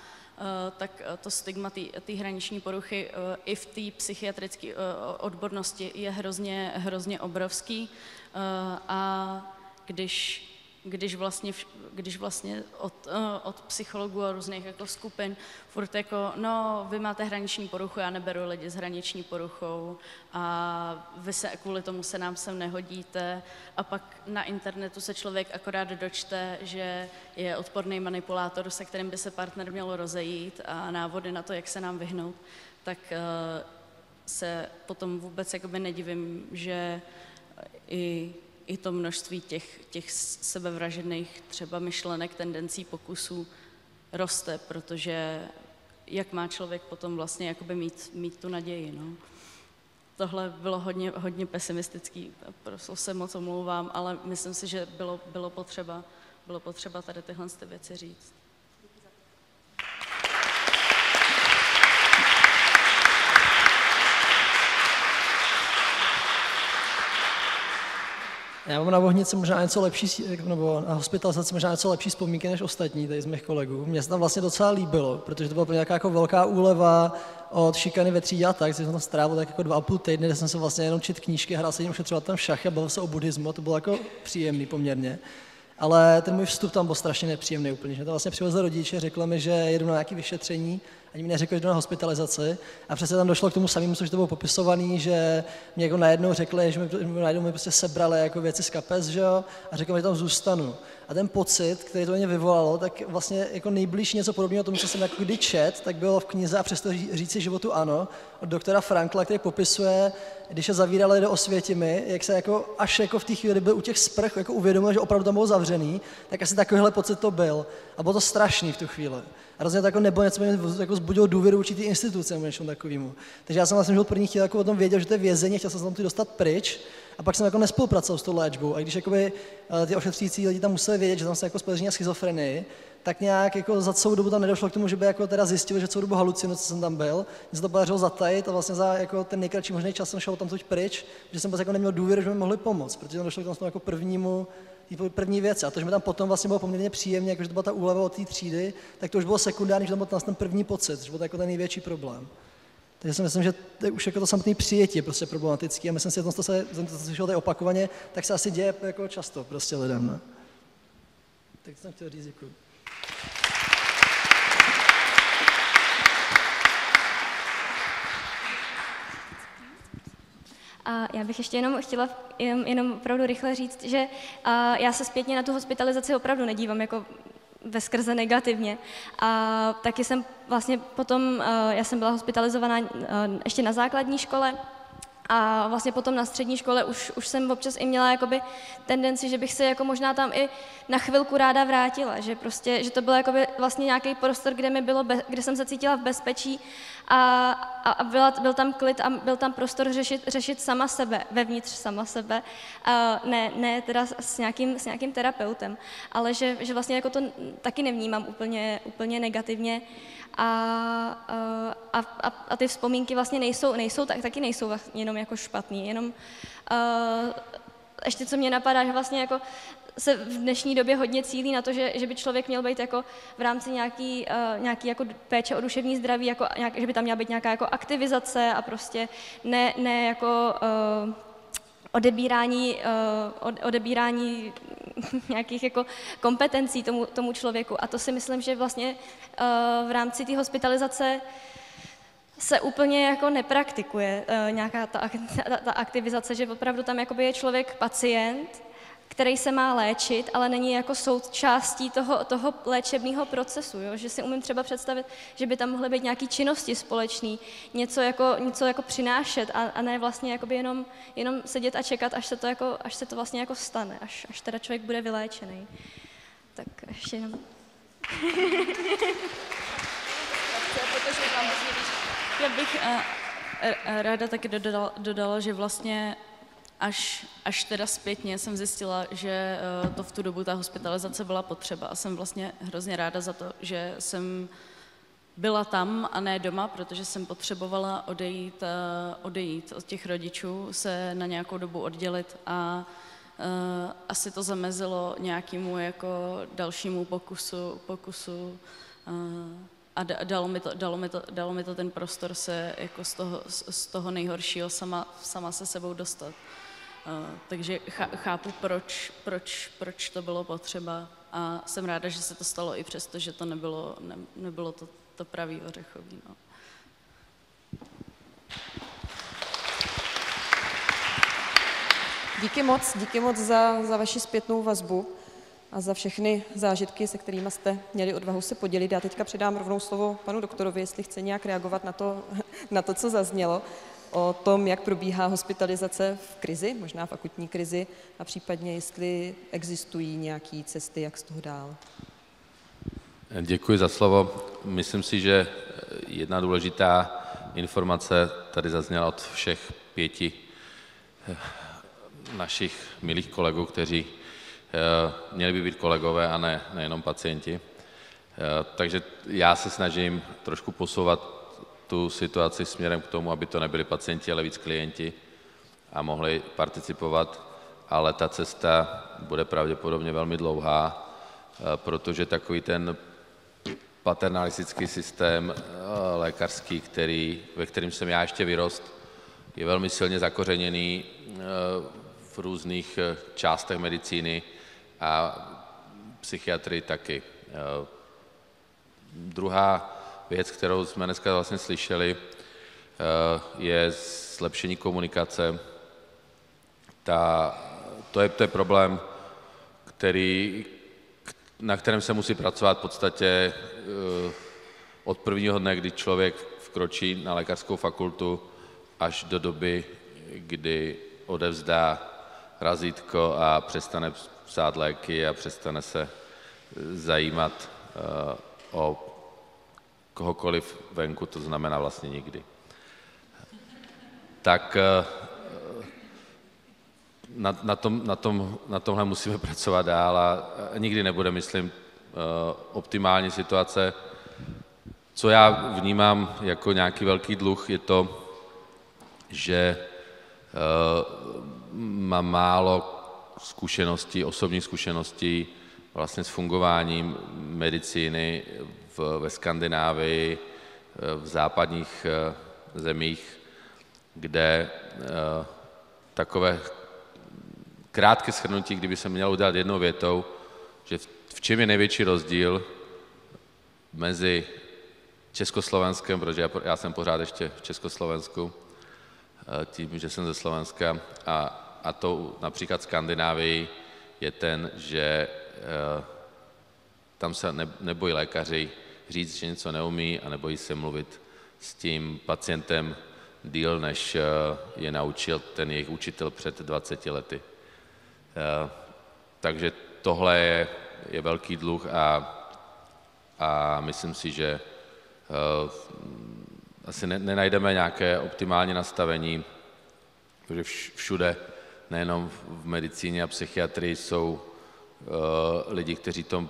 tak to stigma té hraniční poruchy i v té psychiatrické odbornosti je hrozně, hrozně obrovský. A když když vlastně, když vlastně od, eh, od psychologů a různých jako skupin furt jako, no, vy máte hraniční poruchu, já neberu lidi s hraniční poruchou a vy se kvůli tomu se nám sem nehodíte. A pak na internetu se člověk akorát dočte, že je odporný manipulátor, se kterým by se partner měl rozejít a návody na to, jak se nám vyhnout, tak uh, se potom vůbec jakoby nedivím, že i i to množství těch, těch sebevražedných třeba myšlenek, tendencí, pokusů roste, protože jak má člověk potom vlastně jakoby mít, mít tu naději. No. Tohle bylo hodně, hodně pesimistický, prostě se moc omlouvám, ale myslím si, že bylo, bylo, potřeba, bylo potřeba tady tyhle věci říct. Já mám na vohnici možná něco lepší, nebo na hospitalizaci možná něco lepší vzpomínky než ostatní tady z mých kolegů. Mně se tam vlastně docela líbilo, protože to byla nějaká jako velká úleva od šikany ve třídě a tak, jsem tam strávil tak jako dva a půl týdny, kde jsem se vlastně jenom čet knížky, hrál se jenom ušetřoval tam šachy bavil se o buddhismu, to bylo jako příjemný poměrně. Ale ten můj vstup tam byl strašně nepříjemný úplně, že to vlastně přivezli rodiče, řekli mi, že jedu na nějaké vyšetření ani mi neřekli, že jdu na hospitalizaci. A přece tam došlo k tomu samému, což to bylo popisovaný, že mě jako najednou řekli, že mi najednou mi prostě sebrali jako věci z kapes, že jo, a řekli že tam zůstanu. A ten pocit, který to mě vyvolalo, tak vlastně jako nejblíž něco podobného tomu, co jsem jako kdy čet, tak bylo v knize a přesto říci životu ano, od doktora Frankla, který popisuje, když se zavírali do Osvětimi, jak se jako až jako v té chvíli, byl u těch sprch, jako uvědomil, že opravdu tam bylo zavřený, tak asi takovýhle pocit to byl. A bylo to strašný v tu chvíli. A hrozně to jako nebo něco jako zbudilo důvěru určitý instituce nebo něčemu takovému. Takže já jsem vlastně život první chvíli jako o tom věděl, že to je vězení, chtěl jsem se tam dostat pryč, a pak jsem jako nespolupracoval s tou léčbou. A když jakoby, eh, ty ošetřující lidi tam museli vědět, že tam se jako spojeří schizofrenii, tak nějak jako za celou dobu tam nedošlo k tomu, že by jako teda zjistili, že celou dobu halucinu, co jsem tam byl. Mně se to podařilo zatajit a vlastně za jako ten nejkratší možný čas jsem šel tam tuď pryč, že jsem prostě jako neměl důvěru, že mi mohli pomoct, protože tam došlo k tomu jako prvnímu první věc. A to, že mi tam potom vlastně bylo poměrně příjemně, jakože to byla ta úleva od té třídy, tak to už bylo sekundární, že tam byl ten první pocit, že byl to jako ten největší problém. Takže si myslím, že to už jako to samotné přijetí je prostě problematický a myslím si, že to se, to slyšel tady opakovaně, tak se asi děje jako často prostě lidem. Ne? Tak jsem chtěl říct, děkuji. A já bych ještě jenom chtěla jenom, jenom opravdu rychle říct, že já se zpětně na tu hospitalizaci opravdu nedívám jako ve skrze negativně. A taky jsem vlastně potom, já jsem byla hospitalizovaná ještě na základní škole, a vlastně potom na střední škole už, už jsem občas i měla jakoby tendenci, že bych se jako možná tam i na chvilku ráda vrátila, že prostě, že to byl jakoby vlastně nějaký prostor, kde mi bylo, be, kde jsem se cítila v bezpečí a, a byla, byl tam klid a byl tam prostor řešit, řešit sama sebe, vevnitř sama sebe, a ne, ne teda s nějakým, s nějakým terapeutem, ale že, že vlastně jako to taky nevnímám úplně, úplně negativně. A, a, a, a ty vzpomínky vlastně nejsou, nejsou tak, taky nejsou vlastně jenom jako špatný, jenom uh, ještě co mě napadá, že vlastně jako se v dnešní době hodně cílí na to, že, že by člověk měl být jako v rámci nějaký, uh, nějaký jako péče o duševní zdraví, jako nějak, že by tam měla být nějaká jako aktivizace a prostě ne, ne jako uh, odebírání, uh, odebírání *laughs* nějakých jako kompetencí tomu, tomu člověku. A to si myslím, že vlastně uh, v rámci té hospitalizace se úplně jako nepraktikuje uh, nějaká ta, ta, ta aktivizace, že opravdu tam je člověk pacient, který se má léčit, ale není jako součástí toho, toho léčebného procesu. Jo? Že si umím třeba představit, že by tam mohly být nějaké činnosti společné, něco jako, něco jako přinášet a, a ne vlastně jenom, jenom sedět a čekat, až se to, jako, až se to vlastně jako stane, až, až teda člověk bude vyléčený. Tak ještě jenom. *laughs* Já bych uh, ráda taky dodala, dodala, že vlastně až, až teda zpětně jsem zjistila, že uh, to v tu dobu ta hospitalizace byla potřeba a jsem vlastně hrozně ráda za to, že jsem byla tam a ne doma, protože jsem potřebovala odejít, uh, odejít od těch rodičů, se na nějakou dobu oddělit a uh, asi to zamezilo nějakému jako dalšímu pokusu, pokusu uh, a dalo mi, to, dalo, mi to, dalo mi to ten prostor se jako z toho, z toho nejhoršího sama, sama se sebou dostat. Takže chápu, proč, proč, proč to bylo potřeba a jsem ráda, že se to stalo i přesto, že to nebylo, ne, nebylo to, to pravý ořechový. No. Díky moc, díky moc za, za vaši zpětnou vazbu a za všechny zážitky, se kterými jste měli odvahu se podělit. Já teďka předám rovnou slovo panu doktorovi, jestli chce nějak reagovat na to, *laughs* na to co zaznělo o tom, jak probíhá hospitalizace v krizi, možná v akutní krizi, a případně jestli existují nějaké cesty, jak z toho dál. Děkuji za slovo. Myslím si, že jedna důležitá informace tady zazněla od všech pěti eh, našich milých kolegů, kteří eh, měli by být kolegové a ne nejenom pacienti. Eh, takže já se snažím trošku posouvat tu situaci směrem k tomu, aby to nebyli pacienti, ale víc klienti a mohli participovat, ale ta cesta bude pravděpodobně velmi dlouhá, eh, protože takový ten paternalistický systém eh, lékařský, který, ve kterým jsem já ještě vyrost, je velmi silně zakořeněný eh, v různých částech medicíny a psychiatrii taky. Druhá věc, kterou jsme dneska vlastně slyšeli, eh, je zlepšení komunikace. Ta, to, je, to je problém, který, na kterém se musí pracovat v podstatě eh, od prvního dne, kdy člověk vkročí na lékařskou fakultu, až do doby, kdy odevzdá razítko a přestane psát léky a přestane se zajímat eh, o kohokoliv venku, to znamená vlastně nikdy. Tak eh, na, na, tom, na, tom, na tomhle musíme *laughs* pracovat dál a nikdy nebude, myslím, eh, optimální situace. Co já vnímám jako nějaký velký dluh, je to, že eh, mám málo zkušeností, osobních zkušeností vlastně s fungováním medicíny v, ve Skandinávii, eh, v západních eh, zemích, kde eh, takové krátké shrnutí, kdyby se měl udělat jednou větou, že v čem je největší rozdíl mezi Československem, protože já jsem pořád ještě v Československu, tím, že jsem ze Slovenska, a, a to například Skandinávii je ten, že tam se nebojí lékaři říct, že něco neumí a nebojí se mluvit s tím pacientem díl, než eh, je naučil ten jejich učitel před 20 lety. Eh, takže tohle je, je velký dluh a, a myslím si, že eh, asi ne, nenajdeme nějaké optimální nastavení, protože všude, nejenom v medicíně a psychiatrii, jsou lidi, kteří to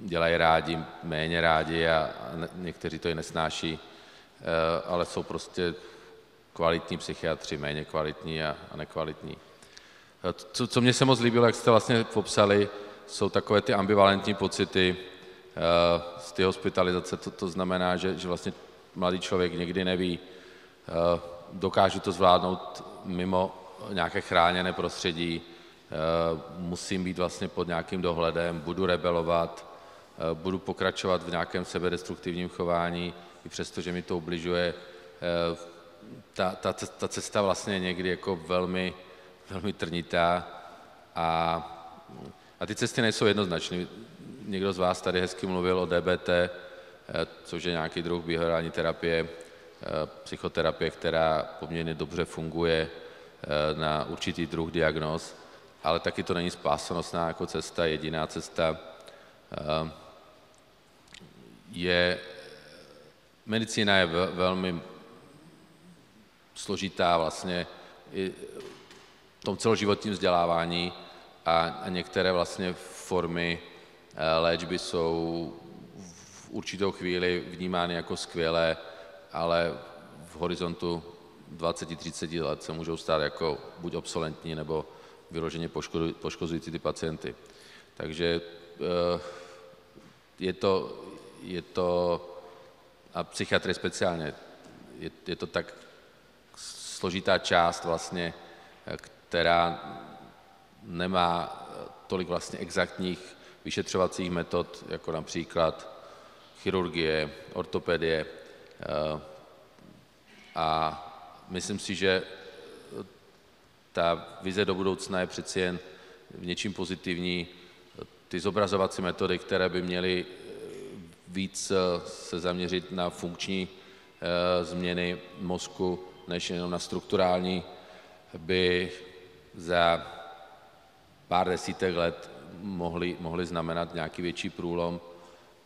dělají rádi, méně rádi a, někteří to i nesnáší, eh, ale jsou prostě kvalitní psychiatři, méně kvalitní a, a nekvalitní. Eh, co, co mě se moc líbilo, jak jste vlastně popsali, jsou takové ty ambivalentní pocity uh, z té hospitalizace. To, to znamená, že, že vlastně mladý člověk někdy neví, dokážu to zvládnout mimo nějaké chráněné prostředí, musím být vlastně pod nějakým dohledem, budu rebelovat, Eh, budu pokračovat v nějakém sebedestruktivním chování, i přesto, že mi to ubližuje. Eh, ta, ta, ta cesta vlastně někdy jako velmi, velmi trnitá a a ty cesty nejsou jednoznačné. Někdo z vás tady hezky mluvil o DBT, eh, což je nějaký druh behaviorální terapie, psychoterapie, která poměrně dobře funguje na určitý druh diagnóz, ale taky to není spásanostná jako cesta, jediná cesta je, medicína je velmi složitá vlastně i v tom celoživotním vzdělávání a, a některé vlastně formy eh, léčby jsou v určitou chvíli vnímány jako skvělé, ale v horizontu 20-30 let se můžou stát jako buď obsolentní nebo vyloženě poškozující ty pacienty. Takže eh, je to, je to a psychiatrie speciálně, je, je to tak složitá část vlastně, která nemá tolik vlastně exaktních vyšetřovacích metod, jako například chirurgie, ortopedie. A myslím si, že ta vize do budoucna je přeci jen v něčím pozitivní. Ty zobrazovací metody, které by měly víc se zaměřit na funkční eh, změny mozku, než jenom na strukturální, by za pár desítek let mohly, mohly znamenat nějaký větší průlom.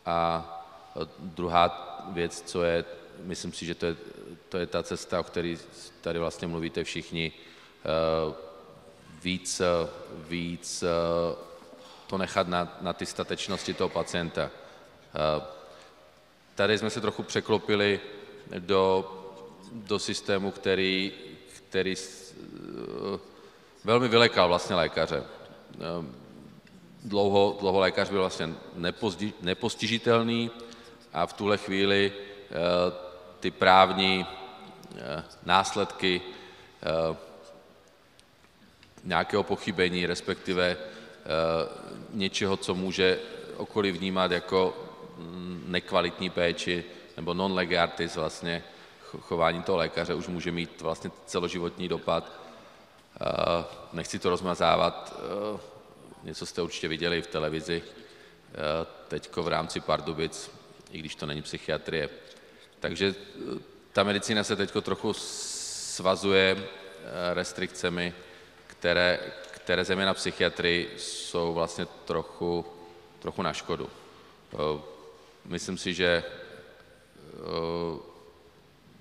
A druhá věc, co je, myslím si, že to je, to je ta cesta, o které tady vlastně mluvíte všichni, eh, víc, víc eh, to nechat na, na ty statečnosti toho pacienta. Tady jsme se trochu překlopili do, do systému, který, který eh, velmi vylekal vlastně lékaře. Eh, dlouho, dlouho lékař byl vlastně nepozdi, nepostižitelný a v tuhle chvíli eh, ty právní následky nějakého pochybení, respektive něčeho, co může okolí vnímat jako nekvalitní péči nebo non lege artis vlastně chování toho lékaře už může mít vlastně celoživotní dopad. Eh, nechci to rozmazávat, eh, něco jste určitě viděli v televizi, eh, teďko v rámci Pardubic, i když to není psychiatrie. Takže ta medicína se teďko trochu svazuje restrikcemi, které, které země na psychiatrii jsou vlastně trochu, trochu na škodu. Myslím si, že eh,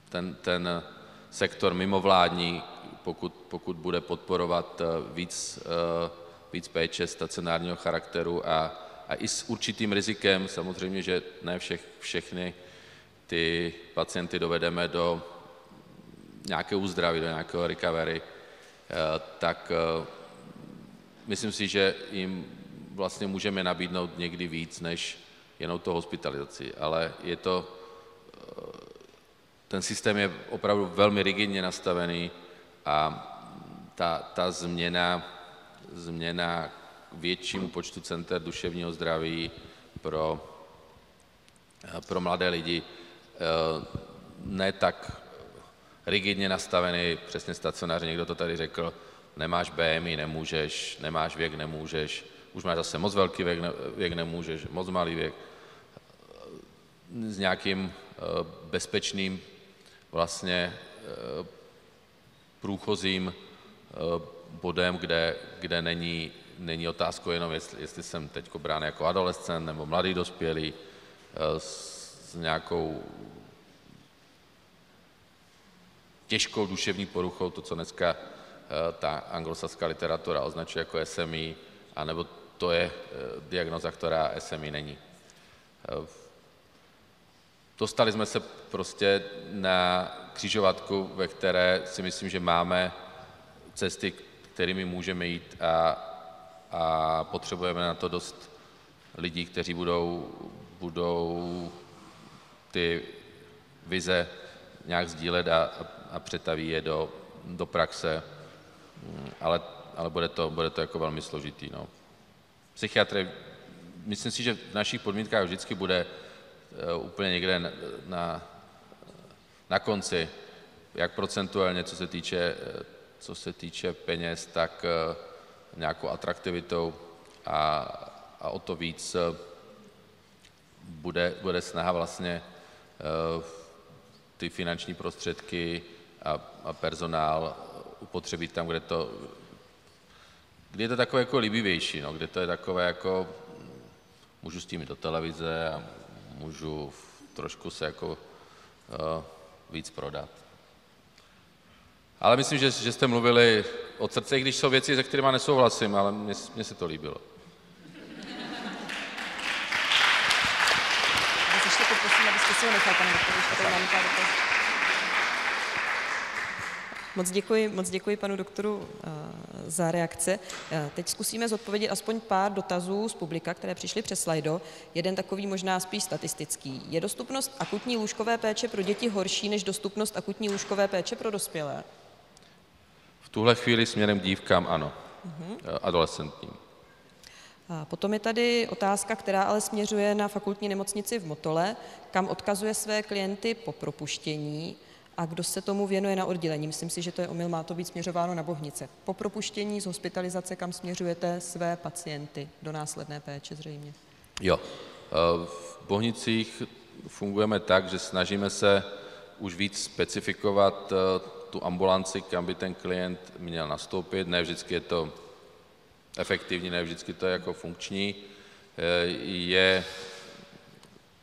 ten, ten sektor mimovládní, pokud, pokud bude podporovat eh, víc, eh, víc péče stacionárního charakteru a, a i s určitým rizikem, samozřejmě, že ne všech, všechny ty pacienty dovedeme do nějakého uzdraví, do nějakého recovery, tak myslím si, že jim vlastně můžeme nabídnout někdy víc, než, jenom to hospitalizaci, ale je to, eh, ten systém je opravdu velmi rigidně nastavený a ta, ta změna, změna většímu počtu center duševního zdraví pro, eh, pro mladé lidi eh, ne tak rigidně nastavený, přesně stacionář, někdo to tady řekl, nemáš BMI, nemůžeš, nemáš věk, nemůžeš, už máš zase moc velký věk, věk nemůžeš, moc malý věk, s nějakým eh, bezpečným vlastně eh, průchozím eh, bodem, kde, kde není, není otázkou jenom, jestli, jestli jsem teď brán jako adolescent nebo mladý dospělý s, s nějakou těžkou duševní poruchou, to, co dneska ta anglosaská literatura označuje jako SMI, anebo to je diagnoza, která SMI není. Dostali jsme se prostě na křižovatku, ve které si myslím, že máme cesty, kterými můžeme jít a, a potřebujeme na to dost lidí, kteří budou, budou ty vize nějak sdílet a, a přetaví je do, do praxe, ale, ale bude, to, bude to jako velmi složitý. No. Psychiatrie, myslím si, že v našich podmínkách vždycky bude úplně někde na, na, konci, jak procentuálně, co se týče, eh, co se týče peněz, tak eh, nějakou atraktivitou, a, a o to víc eh, bude, bude snaha vlastně eh, ty finanční prostředky a, a personál upotřebit tam, kde to, kde je to takové jako líbivější, no, kde to je takové jako, můžu s tím jít do televize a můžu trošku se jako uh, víc prodat. Ale myslím, že, že jste mluvili od srdce, když jsou věci, se kterými nesouhlasím, ale mně, mně se to líbilo. ještě poprosím, abyste si ho nechal, pane doktore, ještě tady mám pár dotazů. Moc děkuji, moc děkuji panu doktoru uh, za reakce. Uh, teď zkusíme zodpovědět aspoň pár dotazů z publika, které přišly přes slajdo. Jeden takový možná spíš statistický. Je dostupnost akutní lůžkové péče pro děti horší než dostupnost akutní lůžkové péče pro dospělé? V tuhle chvíli směrem k dívkám ano, uh-huh. adolescentním. A potom je tady otázka, která ale směřuje na fakultní nemocnici v Motole, kam odkazuje své klienty po propuštění a kdo se tomu věnuje na oddělení. Myslím si, že to je omyl, má to být směřováno na Bohnice. Po propuštění z hospitalizace, kam směřujete své pacienty do následné péče zřejmě? Jo. Eh, v Bohnicích fungujeme tak, že snažíme se už víc specifikovat eh, tu ambulanci, kam by ten klient měl nastoupit. Ne vždycky je to efektivní, ne vždycky to je jako funkční. Eh, je,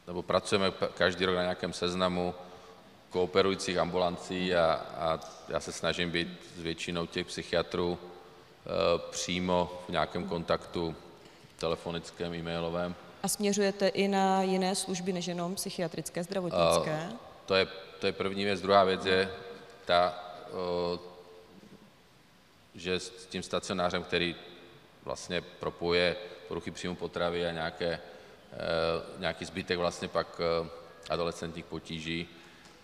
nebo pracujeme každý rok na nějakém seznamu kooperujících ambulancí a, a já se snažím být s většinou těch psychiatrů e, přímo v nějakém kontaktu telefonickém, e-mailovém. A směřujete i na jiné služby než jenom psychiatrické, zdravotnické? E, to, je, to je první věc. Druhá věc je ta, e, že s tím stacionářem, který vlastně propuje poruchy příjmu potravy a nějaké, nějaký zbytek vlastně pak adolescentních potíží,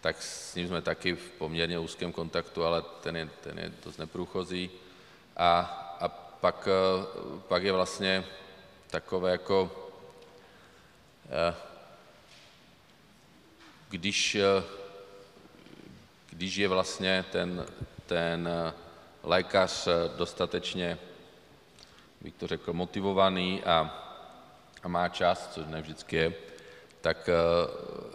tak s ním jsme taky v poměrně úzkém kontaktu, ale ten je, ten je dost neprůchozí. A, a pak, eh, pak je vlastně takové jako, eh, když, eh, když je vlastně ten, ten lékař dostatečně, bych to řekl, motivovaný a, a má čas, což ne vždycky je, tak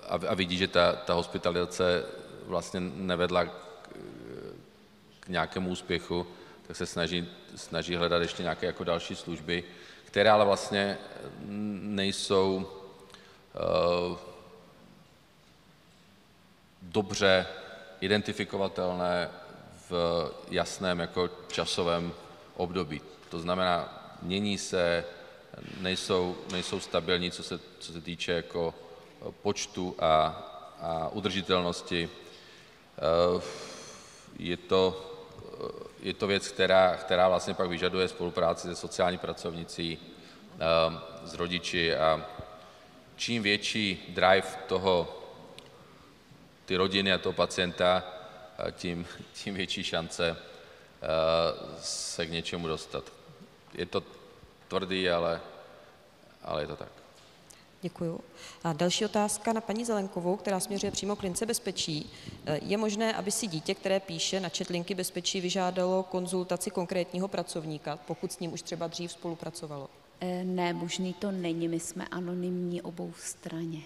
a, a vidí, že ta, ta hospitalizace vlastně nevedla k, k nějakému úspěchu, tak se snaží, snaží hledat ještě nějaké jako další služby, které ale vlastně nejsou uh, dobře identifikovatelné v jasném jako časovém období. To znamená, mění se, nejsou, nejsou stabilní, co se, co se týče jako počtu a, a udržitelnosti. Eh, je to, eh, je to věc, která, která vlastně pak vyžaduje spolupráci se sociální pracovnicí, eh, s rodiči a čím větší drive toho, ty rodiny a toho pacienta, tím, tím větší šance se k něčemu dostat. Je to tvrdý, ale, ale je to tak. Děkuju. A další otázka na paní Zelenkovou, která směřuje přímo k lince bezpečí. Je možné, aby si dítě, které píše na četlinky bezpečí, vyžádalo konzultaci konkrétního pracovníka, pokud s ním už třeba dřív spolupracovalo? Eh, ne, možný to není. My jsme anonymní obou straně.